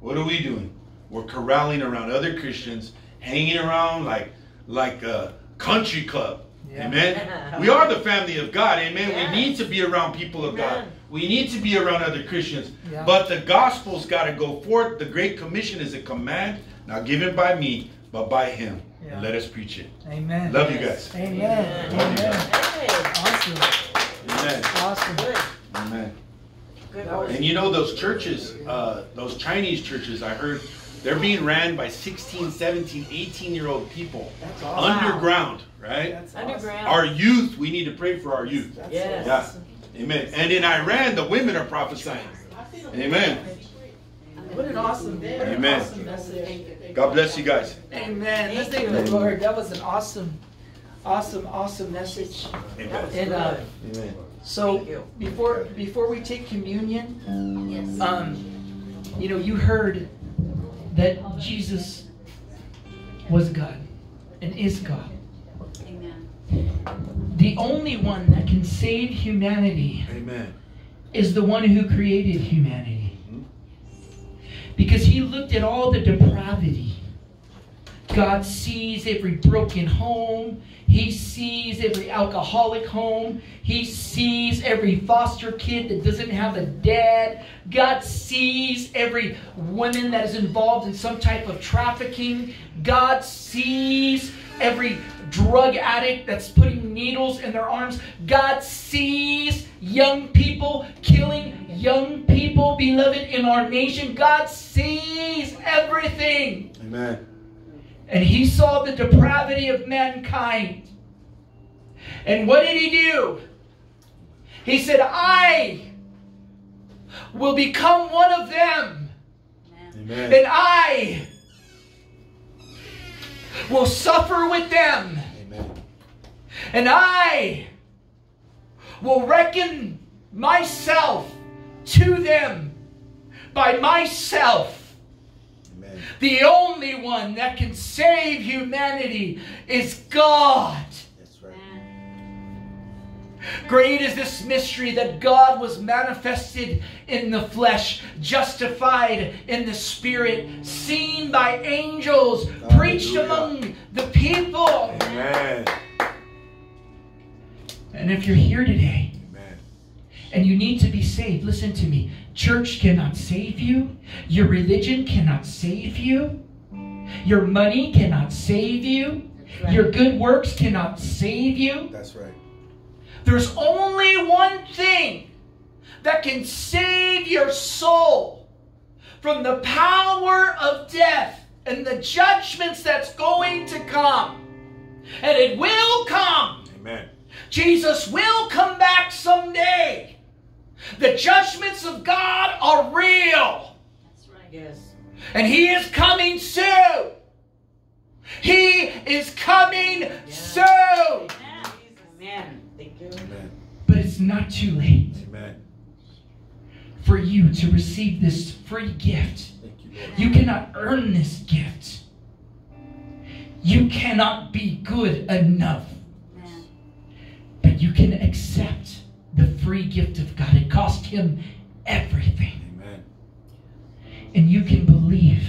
What are we doing? We're corralling around other Christians, hanging around like like a country club. Yeah. Amen. We are the family of God. Amen. Yes. We need to be around people of God. We need to be around other Christians. Yeah. But the gospel's got to go forth. The Great Commission is a command, not given by me, but by Him. Yeah. And let us preach it. Amen. Love you guys. Amen. Love you Amen. Hey, Awesome. Amen. Awesome. good. Amen. Good That was- word. And you know those churches, uh, those Chinese churches, I heard they're being ran by 16, 17, 18 year old people. That's awesome. Underground, right? That's awesome. Underground. Our youth, we need to pray for our youth. That's Yes. Yeah. Amen. And in Iran, the women are prophesying. Amen. What an awesome, what an Amen. Awesome message. God bless you guys. Amen. Let's Thank thank the. Lord. That was an awesome, awesome, awesome message. Amen. And uh, Amen. so before before we take communion, Yes. um, you know, you heard that Jesus was God and is God. Amen. The only one that can save humanity Amen. is the one who created humanity. Because he looked at all the depravity. God sees every broken home. He sees every alcoholic home. He sees every foster kid that doesn't have a dad. God sees every woman that is involved in some type of trafficking. God sees every drug addict that's putting needles in their arms. God sees young people killing young people, beloved, in our nation. God sees everything. Amen. And he saw the depravity of mankind. And what did he do? He said, I will become one of them, Amen. and I will suffer with them, Amen. and I will reckon myself to them by myself. Amen. The only one that can save humanity is God. That's right. Great is this mystery that God was manifested in the flesh, justified in the spirit, seen by angels, preached among the people. Amen. And if you're here today Amen. and you need to be saved, listen to me. Church cannot save you, your religion cannot save you, your money cannot save you, your good works cannot save you. That's right. There's only one thing that can save your soul from the power of death and the judgments that's going to come. And it will come. Amen. Jesus will come back someday. The judgments of God are real. That's right. Yes. And He is coming soon. He is coming soon. Amen. Thank you. Amen. But it's not too late. Amen. for you to receive this free gift. Thank you, Lord. You cannot earn this gift. You cannot be good enough. Amen. But you can accept the free gift of God. It cost him everything. Amen. And you can believe.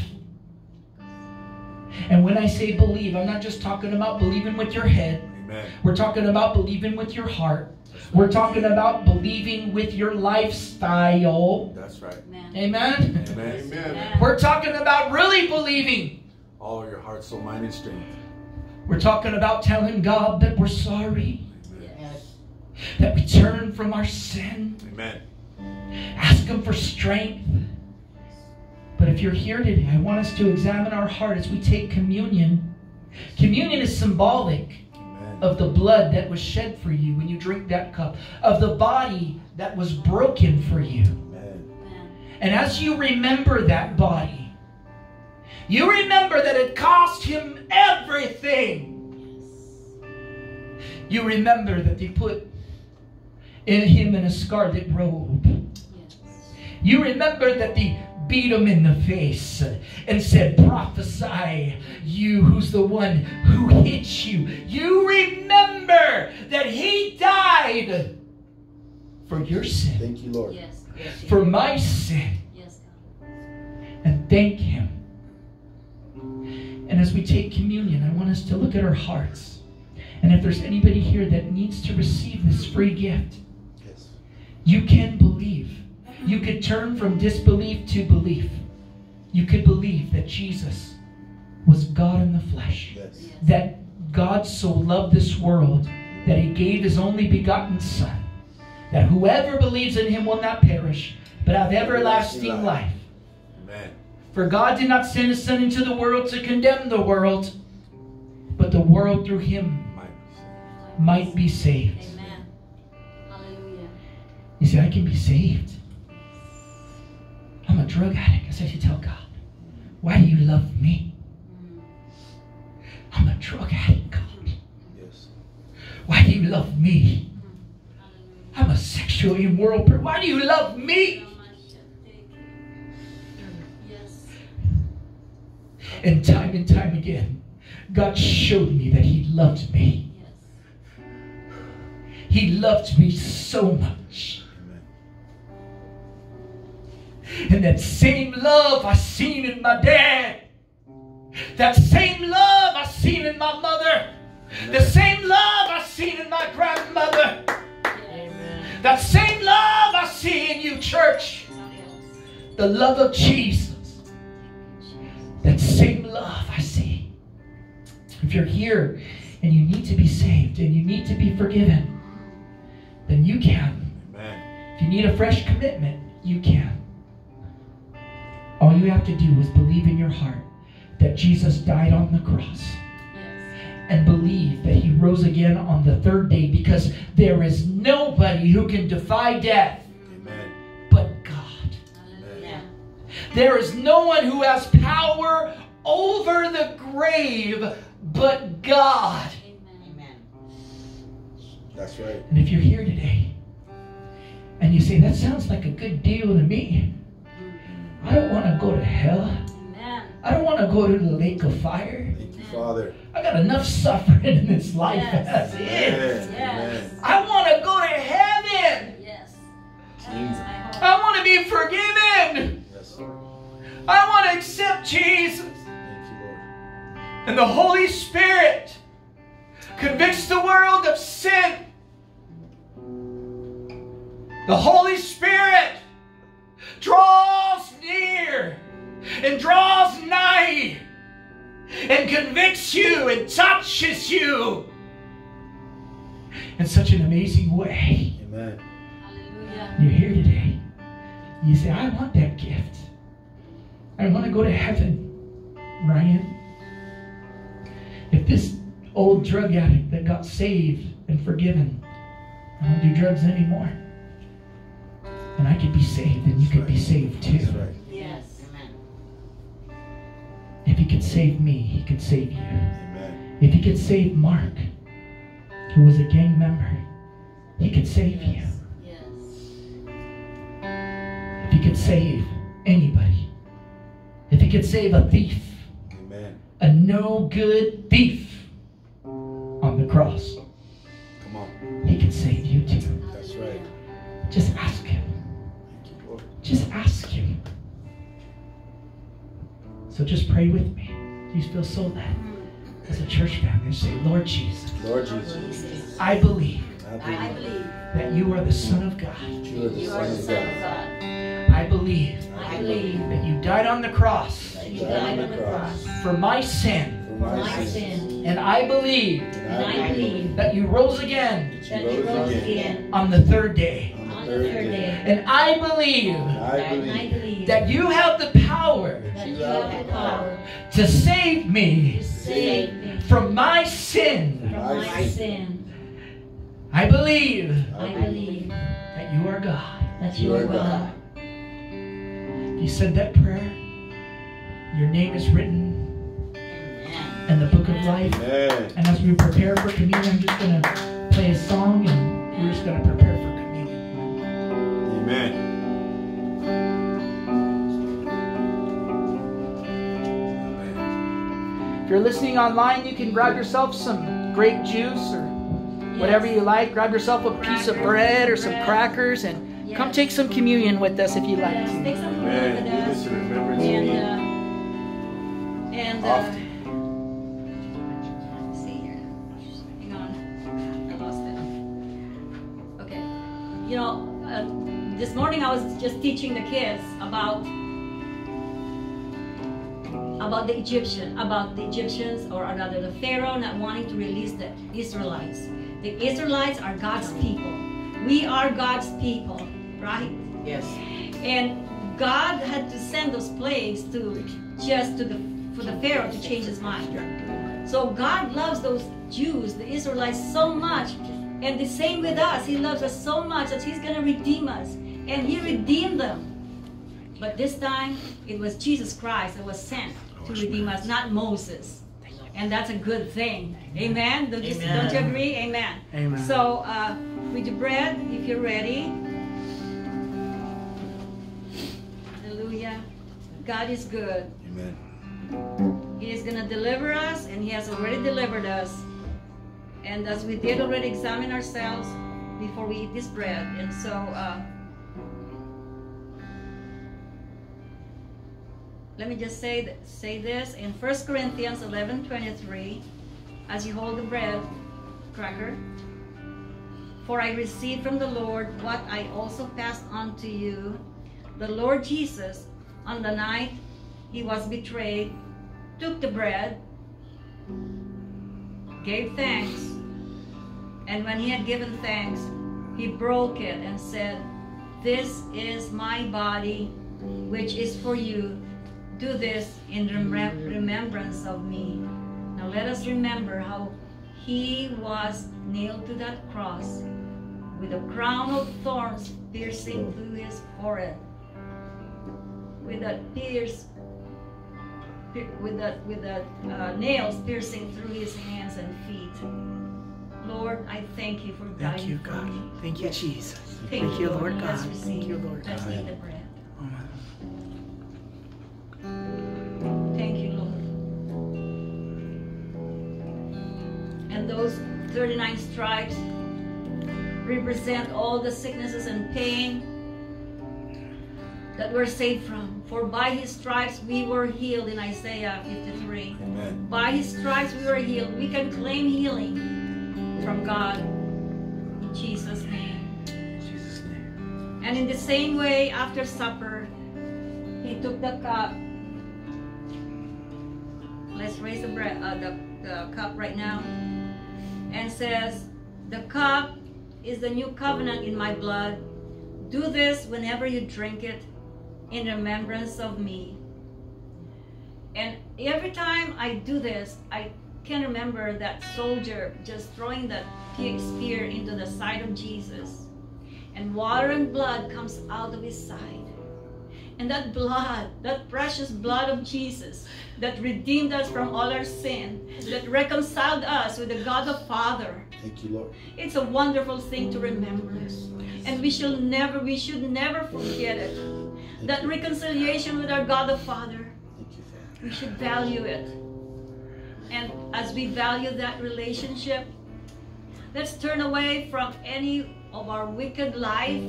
And when I say believe, I'm not just talking about believing with your head. Amen. We're talking about believing with your heart. We're talking about believing with your lifestyle. That's right. Amen. Amen. Amen. Amen. We're talking about really believing. All your heart, soul, mind, and strength. We're talking about telling God that we're sorry, Amen. Yes. that we turn from our sin, Amen. ask Him for strength. But if you're here today, I want us to examine our heart as we take communion. Communion is symbolic Amen. Of the blood that was shed for you when you drink that cup, of the body that was broken for you. Amen. And as you remember that body, you remember that it cost him everything. You remember that they put in him in a scarlet robe. Yes. You remember that they beat him in the face and said, Prophesy, you who's the one who hit you. You remember that he died for your sin, Thank you, Lord. Yes. Yes. for my sin. Yes. And thank Him. And as we take communion, I want us to look at our hearts. And if there's anybody here that needs to receive this free gift, Yes. you can believe. You could turn from disbelief to belief. You could believe that Jesus was God in the flesh. Yes. Yes. That God so loved this world that He gave His only begotten Son. That whoever believes in Him will not perish, but have everlasting Everlasting life. life. Amen. For God did not send his Son into the world to condemn the world, but the world through him Might might be saved. Amen. Hallelujah. You see, I can be saved. I'm a drug addict. I said, you tell God, why do you love me? I'm a drug addict, God. Yes. Why do you love me? I'm a sexual immoral person. Why do you love me? Yes. And time and time again, God showed me that he loved me. Yes. He loved me so much. Amen. And that same love I seen in my dad. That same love I seen in my mother. The same love I seen in my grandmother. Amen. That same love I see in you, church. The love of Jesus. That same love I see. If you're here and you need to be saved and you need to be forgiven, then you can. Amen. If you need a fresh commitment, you can. All you have to do is believe in your heart that Jesus died on the cross and believe that he rose again on the third day because there is nobody who can defy death Amen. but God. Hallelujah. There is no one who has power over the grave but God. Amen. That's right. And if you're here today And you say, that sounds like a good deal to me. I don't want to go to hell. Amen. I don't want to go to the lake of fire. Thank you, Father. I got enough suffering in this life Yes. as it is. Amen. Yes. I want to go to heaven. Yes. Jesus. That's my hope. I want to be forgiven. Yes, Lord. I want to accept Jesus. Thank you, Lord. And the Holy Spirit convicts the world of sin. The Holy Spirit draws near and draws nigh and convicts you and touches you in such an amazing way. Amen. Hallelujah. You're here today. You say, I want that gift. I want to go to heaven. Ryan, if this old drug addict that got saved and forgiven, I don't do drugs anymore. And I could be saved, and you could be saved too. Yes. Amen. If he could save me, he could save you. Amen. If he could save Mark, who was a gang member, he could save you. Yes. If he could save anybody, if he could save a thief, Amen. a no good thief pray with me. You feel so led as a church family. Say, Lord Jesus, Lord Jesus, Jesus. I believe I I believe believe that you are the Son of God. you are the Son of God. God. I believe I believe that you died on the cross you died on the cross for my sin. For for my my sin. And I believe And I believe that you rose again that you rose again on the third day. on the third day. And I believe I And I believe believe that you have the power have the power to save me to save me from my sin. from my sin. I believe I believe that you are God. that you are God. If you said that prayer, your name is written in the book of life. Amen. And as we prepare for communion, I'm just going to play a song and we're just going to prepare for communion. Amen. You're listening online, you can grab yourself some grape juice or whatever you like. Grab yourself a piece of bread or some crackers and come take some communion with us if you like Yes. to. Take some food Amen. with us. in remembrance of And, uh, and, uh, see here. Hang on. I lost it. Okay. You know, uh, this morning I was just teaching the kids about about the Egyptian, about the Egyptians or rather the Pharaoh not wanting to release the Israelites. The Israelites are God's people. We are God's people, right? Yes. And God had to send those plagues to just to the for the Pharaoh to change his mind. So God loves those Jews, the Israelites, so much. And the same with us. He loves us so much that He's gonna redeem us. And He redeemed them. But this time it was Jesus Christ that was sent to redeem us, not Moses. And that's a good thing. Amen. Don't you, Amen. don't you agree? Amen. Amen. So uh, with the bread, if you're ready. Hallelujah. God is good. Amen. He is going to deliver us, and He has already delivered us. And as we did already examine ourselves before we eat this bread, and so uh, let me just say say this in 1 Corinthians 11:23, as you hold the bread cracker. For I received from the Lord what I also passed on to you. The Lord Jesus, on the night he was betrayed, took the bread, gave thanks, and when he had given thanks, he broke it and said, This is my body, which is for you. Do this in remem- remembrance of me. Now let us remember how he was nailed to that cross with a crown of thorns piercing through his forehead. With that pierce with the with the uh, nails piercing through his hands and feet. Lord, I thank you for dying Thank you, for God. me. Thank you, Jesus. Thank, Thank you, Lord God. Thank you, Lord Let's God. Those 39 stripes represent all the sicknesses and pain that we're saved from. For by his stripes we were healed in Isaiah 53. Amen. By his stripes we were healed. We can claim healing from God. In Jesus' name. Jesus' name. And in the same way, after supper, he took the cup. Let's raise the, bread, uh, the, the cup right now. And says, The cup is the new covenant in my blood. Do this whenever you drink it in remembrance of me. And every time I do this, I can remember that soldier just throwing that pe- spear into the side of Jesus and water and blood comes out of his side. And that blood, that precious blood of Jesus that redeemed us from all our sin, that reconciled us with the God the Father. Thank you, Lord. It's a wonderful thing to remember. And we shall never, we should never forget it. That reconciliation with our God the Father, you, Father. we should value it. And as we value that relationship, let's turn away from any of our wicked life.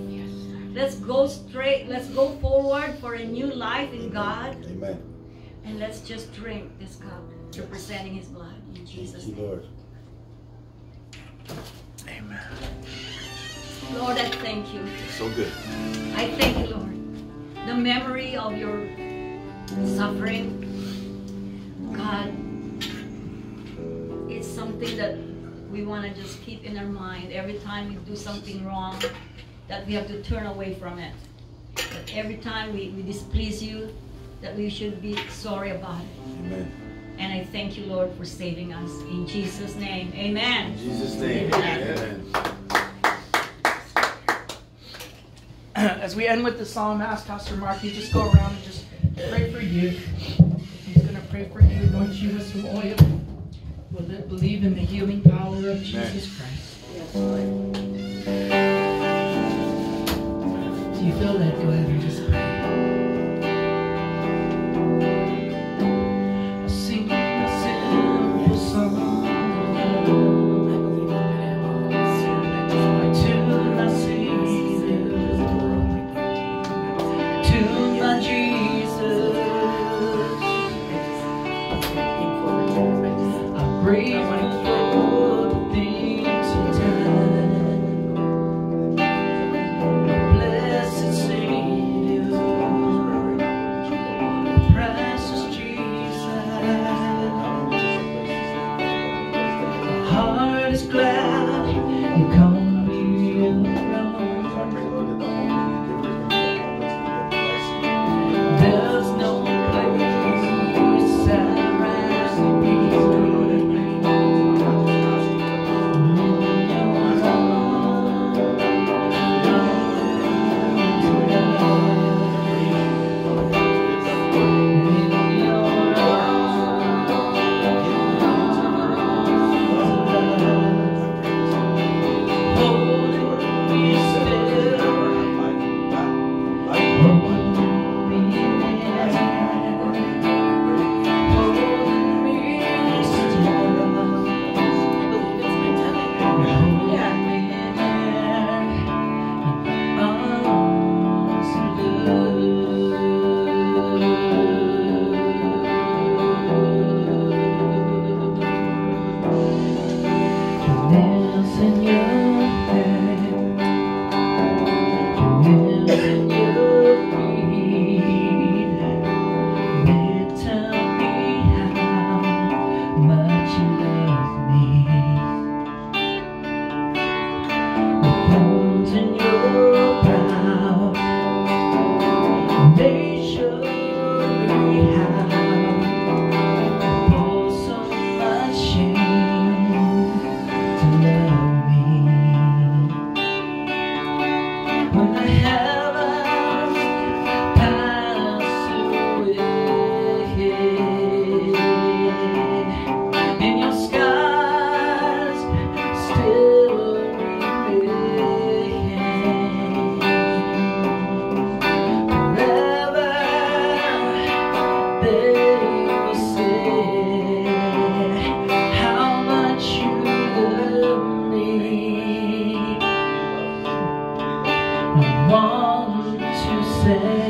Let's go straight, let's go forward for a new life in God. Amen. And let's just drink this cup representing his blood in Jesus' Thank you, name. Lord. Amen. Lord, I thank you. So good. I thank you, Lord. The memory of your suffering, God, it's something that we want to just keep in our mind every time we do something wrong, that we have to turn away from it. That every time we, we displease you, that we should be sorry about it. Amen. And I thank you, Lord, for saving us. In Jesus' name, amen. In Jesus' name. Amen. Amen. As we end with the psalm, ask Pastor Mark, you just go around and just pray for you. He's going to pray for you, anoint you with some oil. Will it believe in the healing power of Jesus Christ? Yes, Lord. Do you feel that? Go ahead and just pray. say.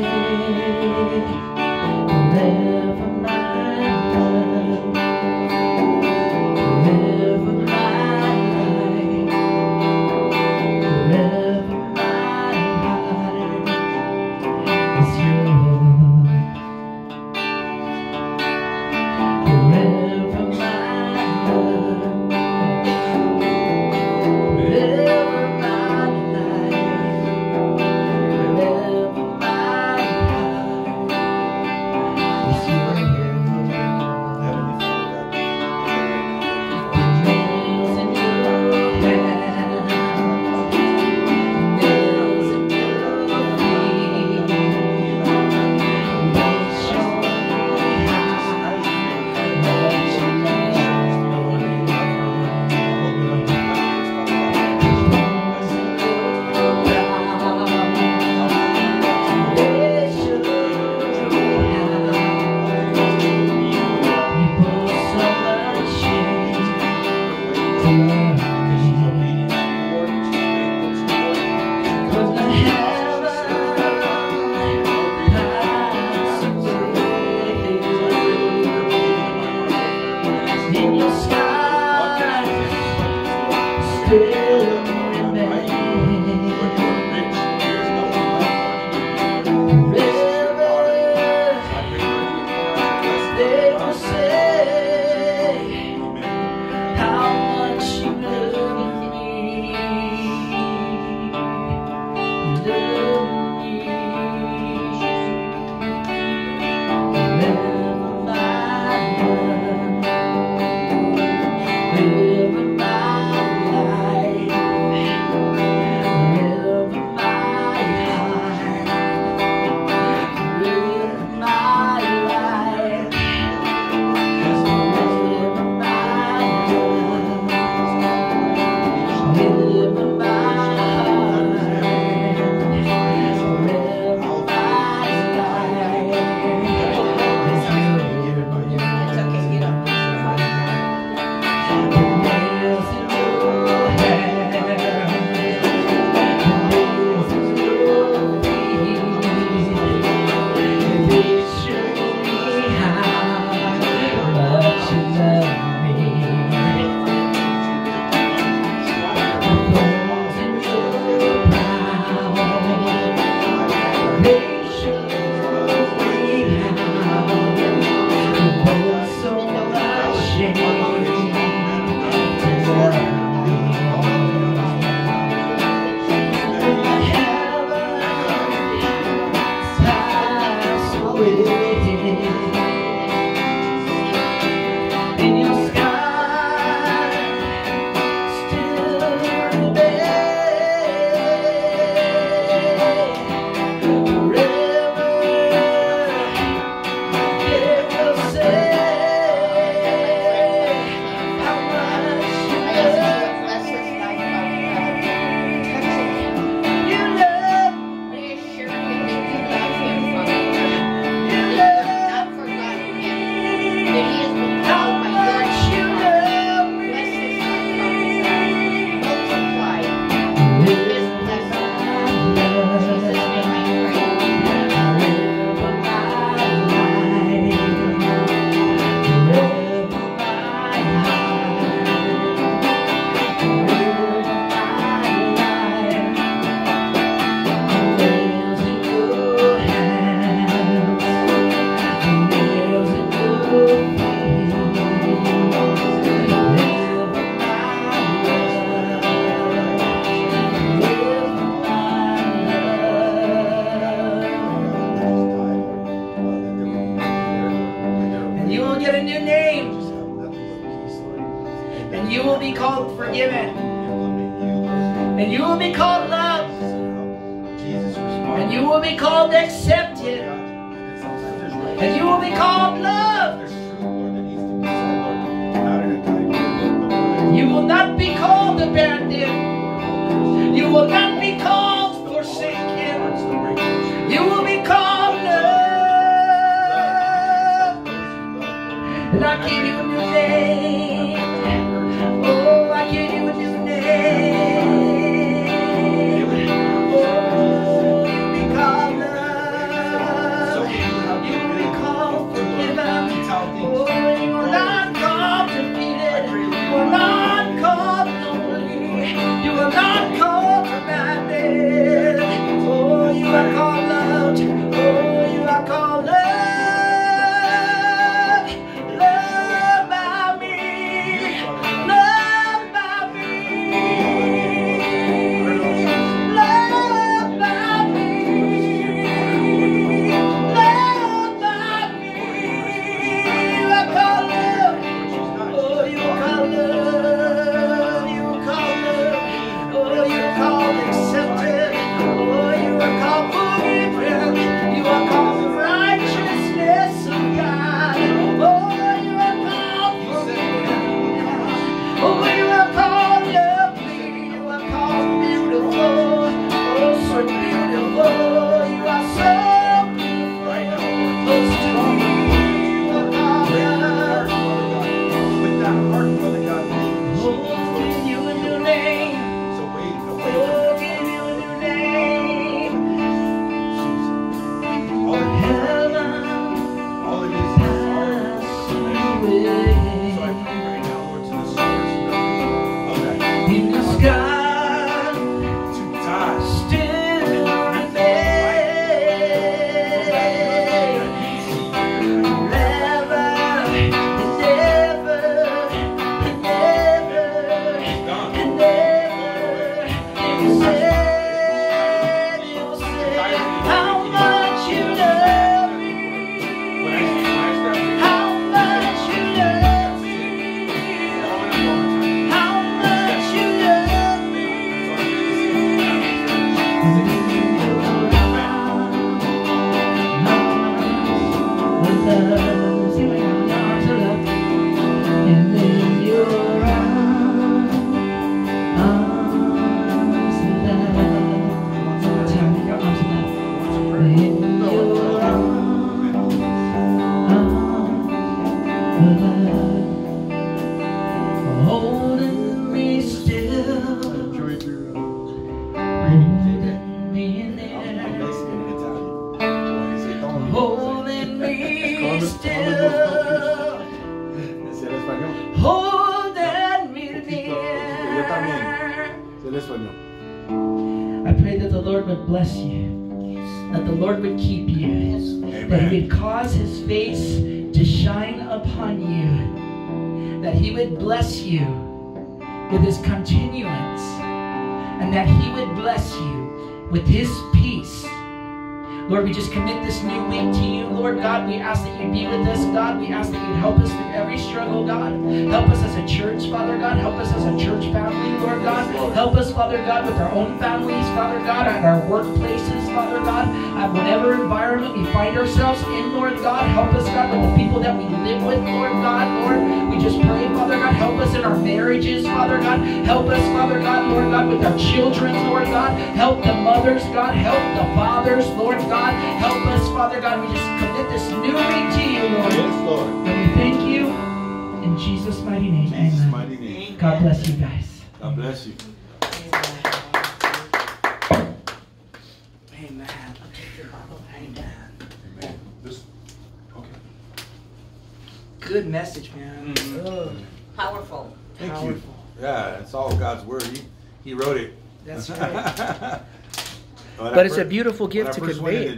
Beautiful gift to convey.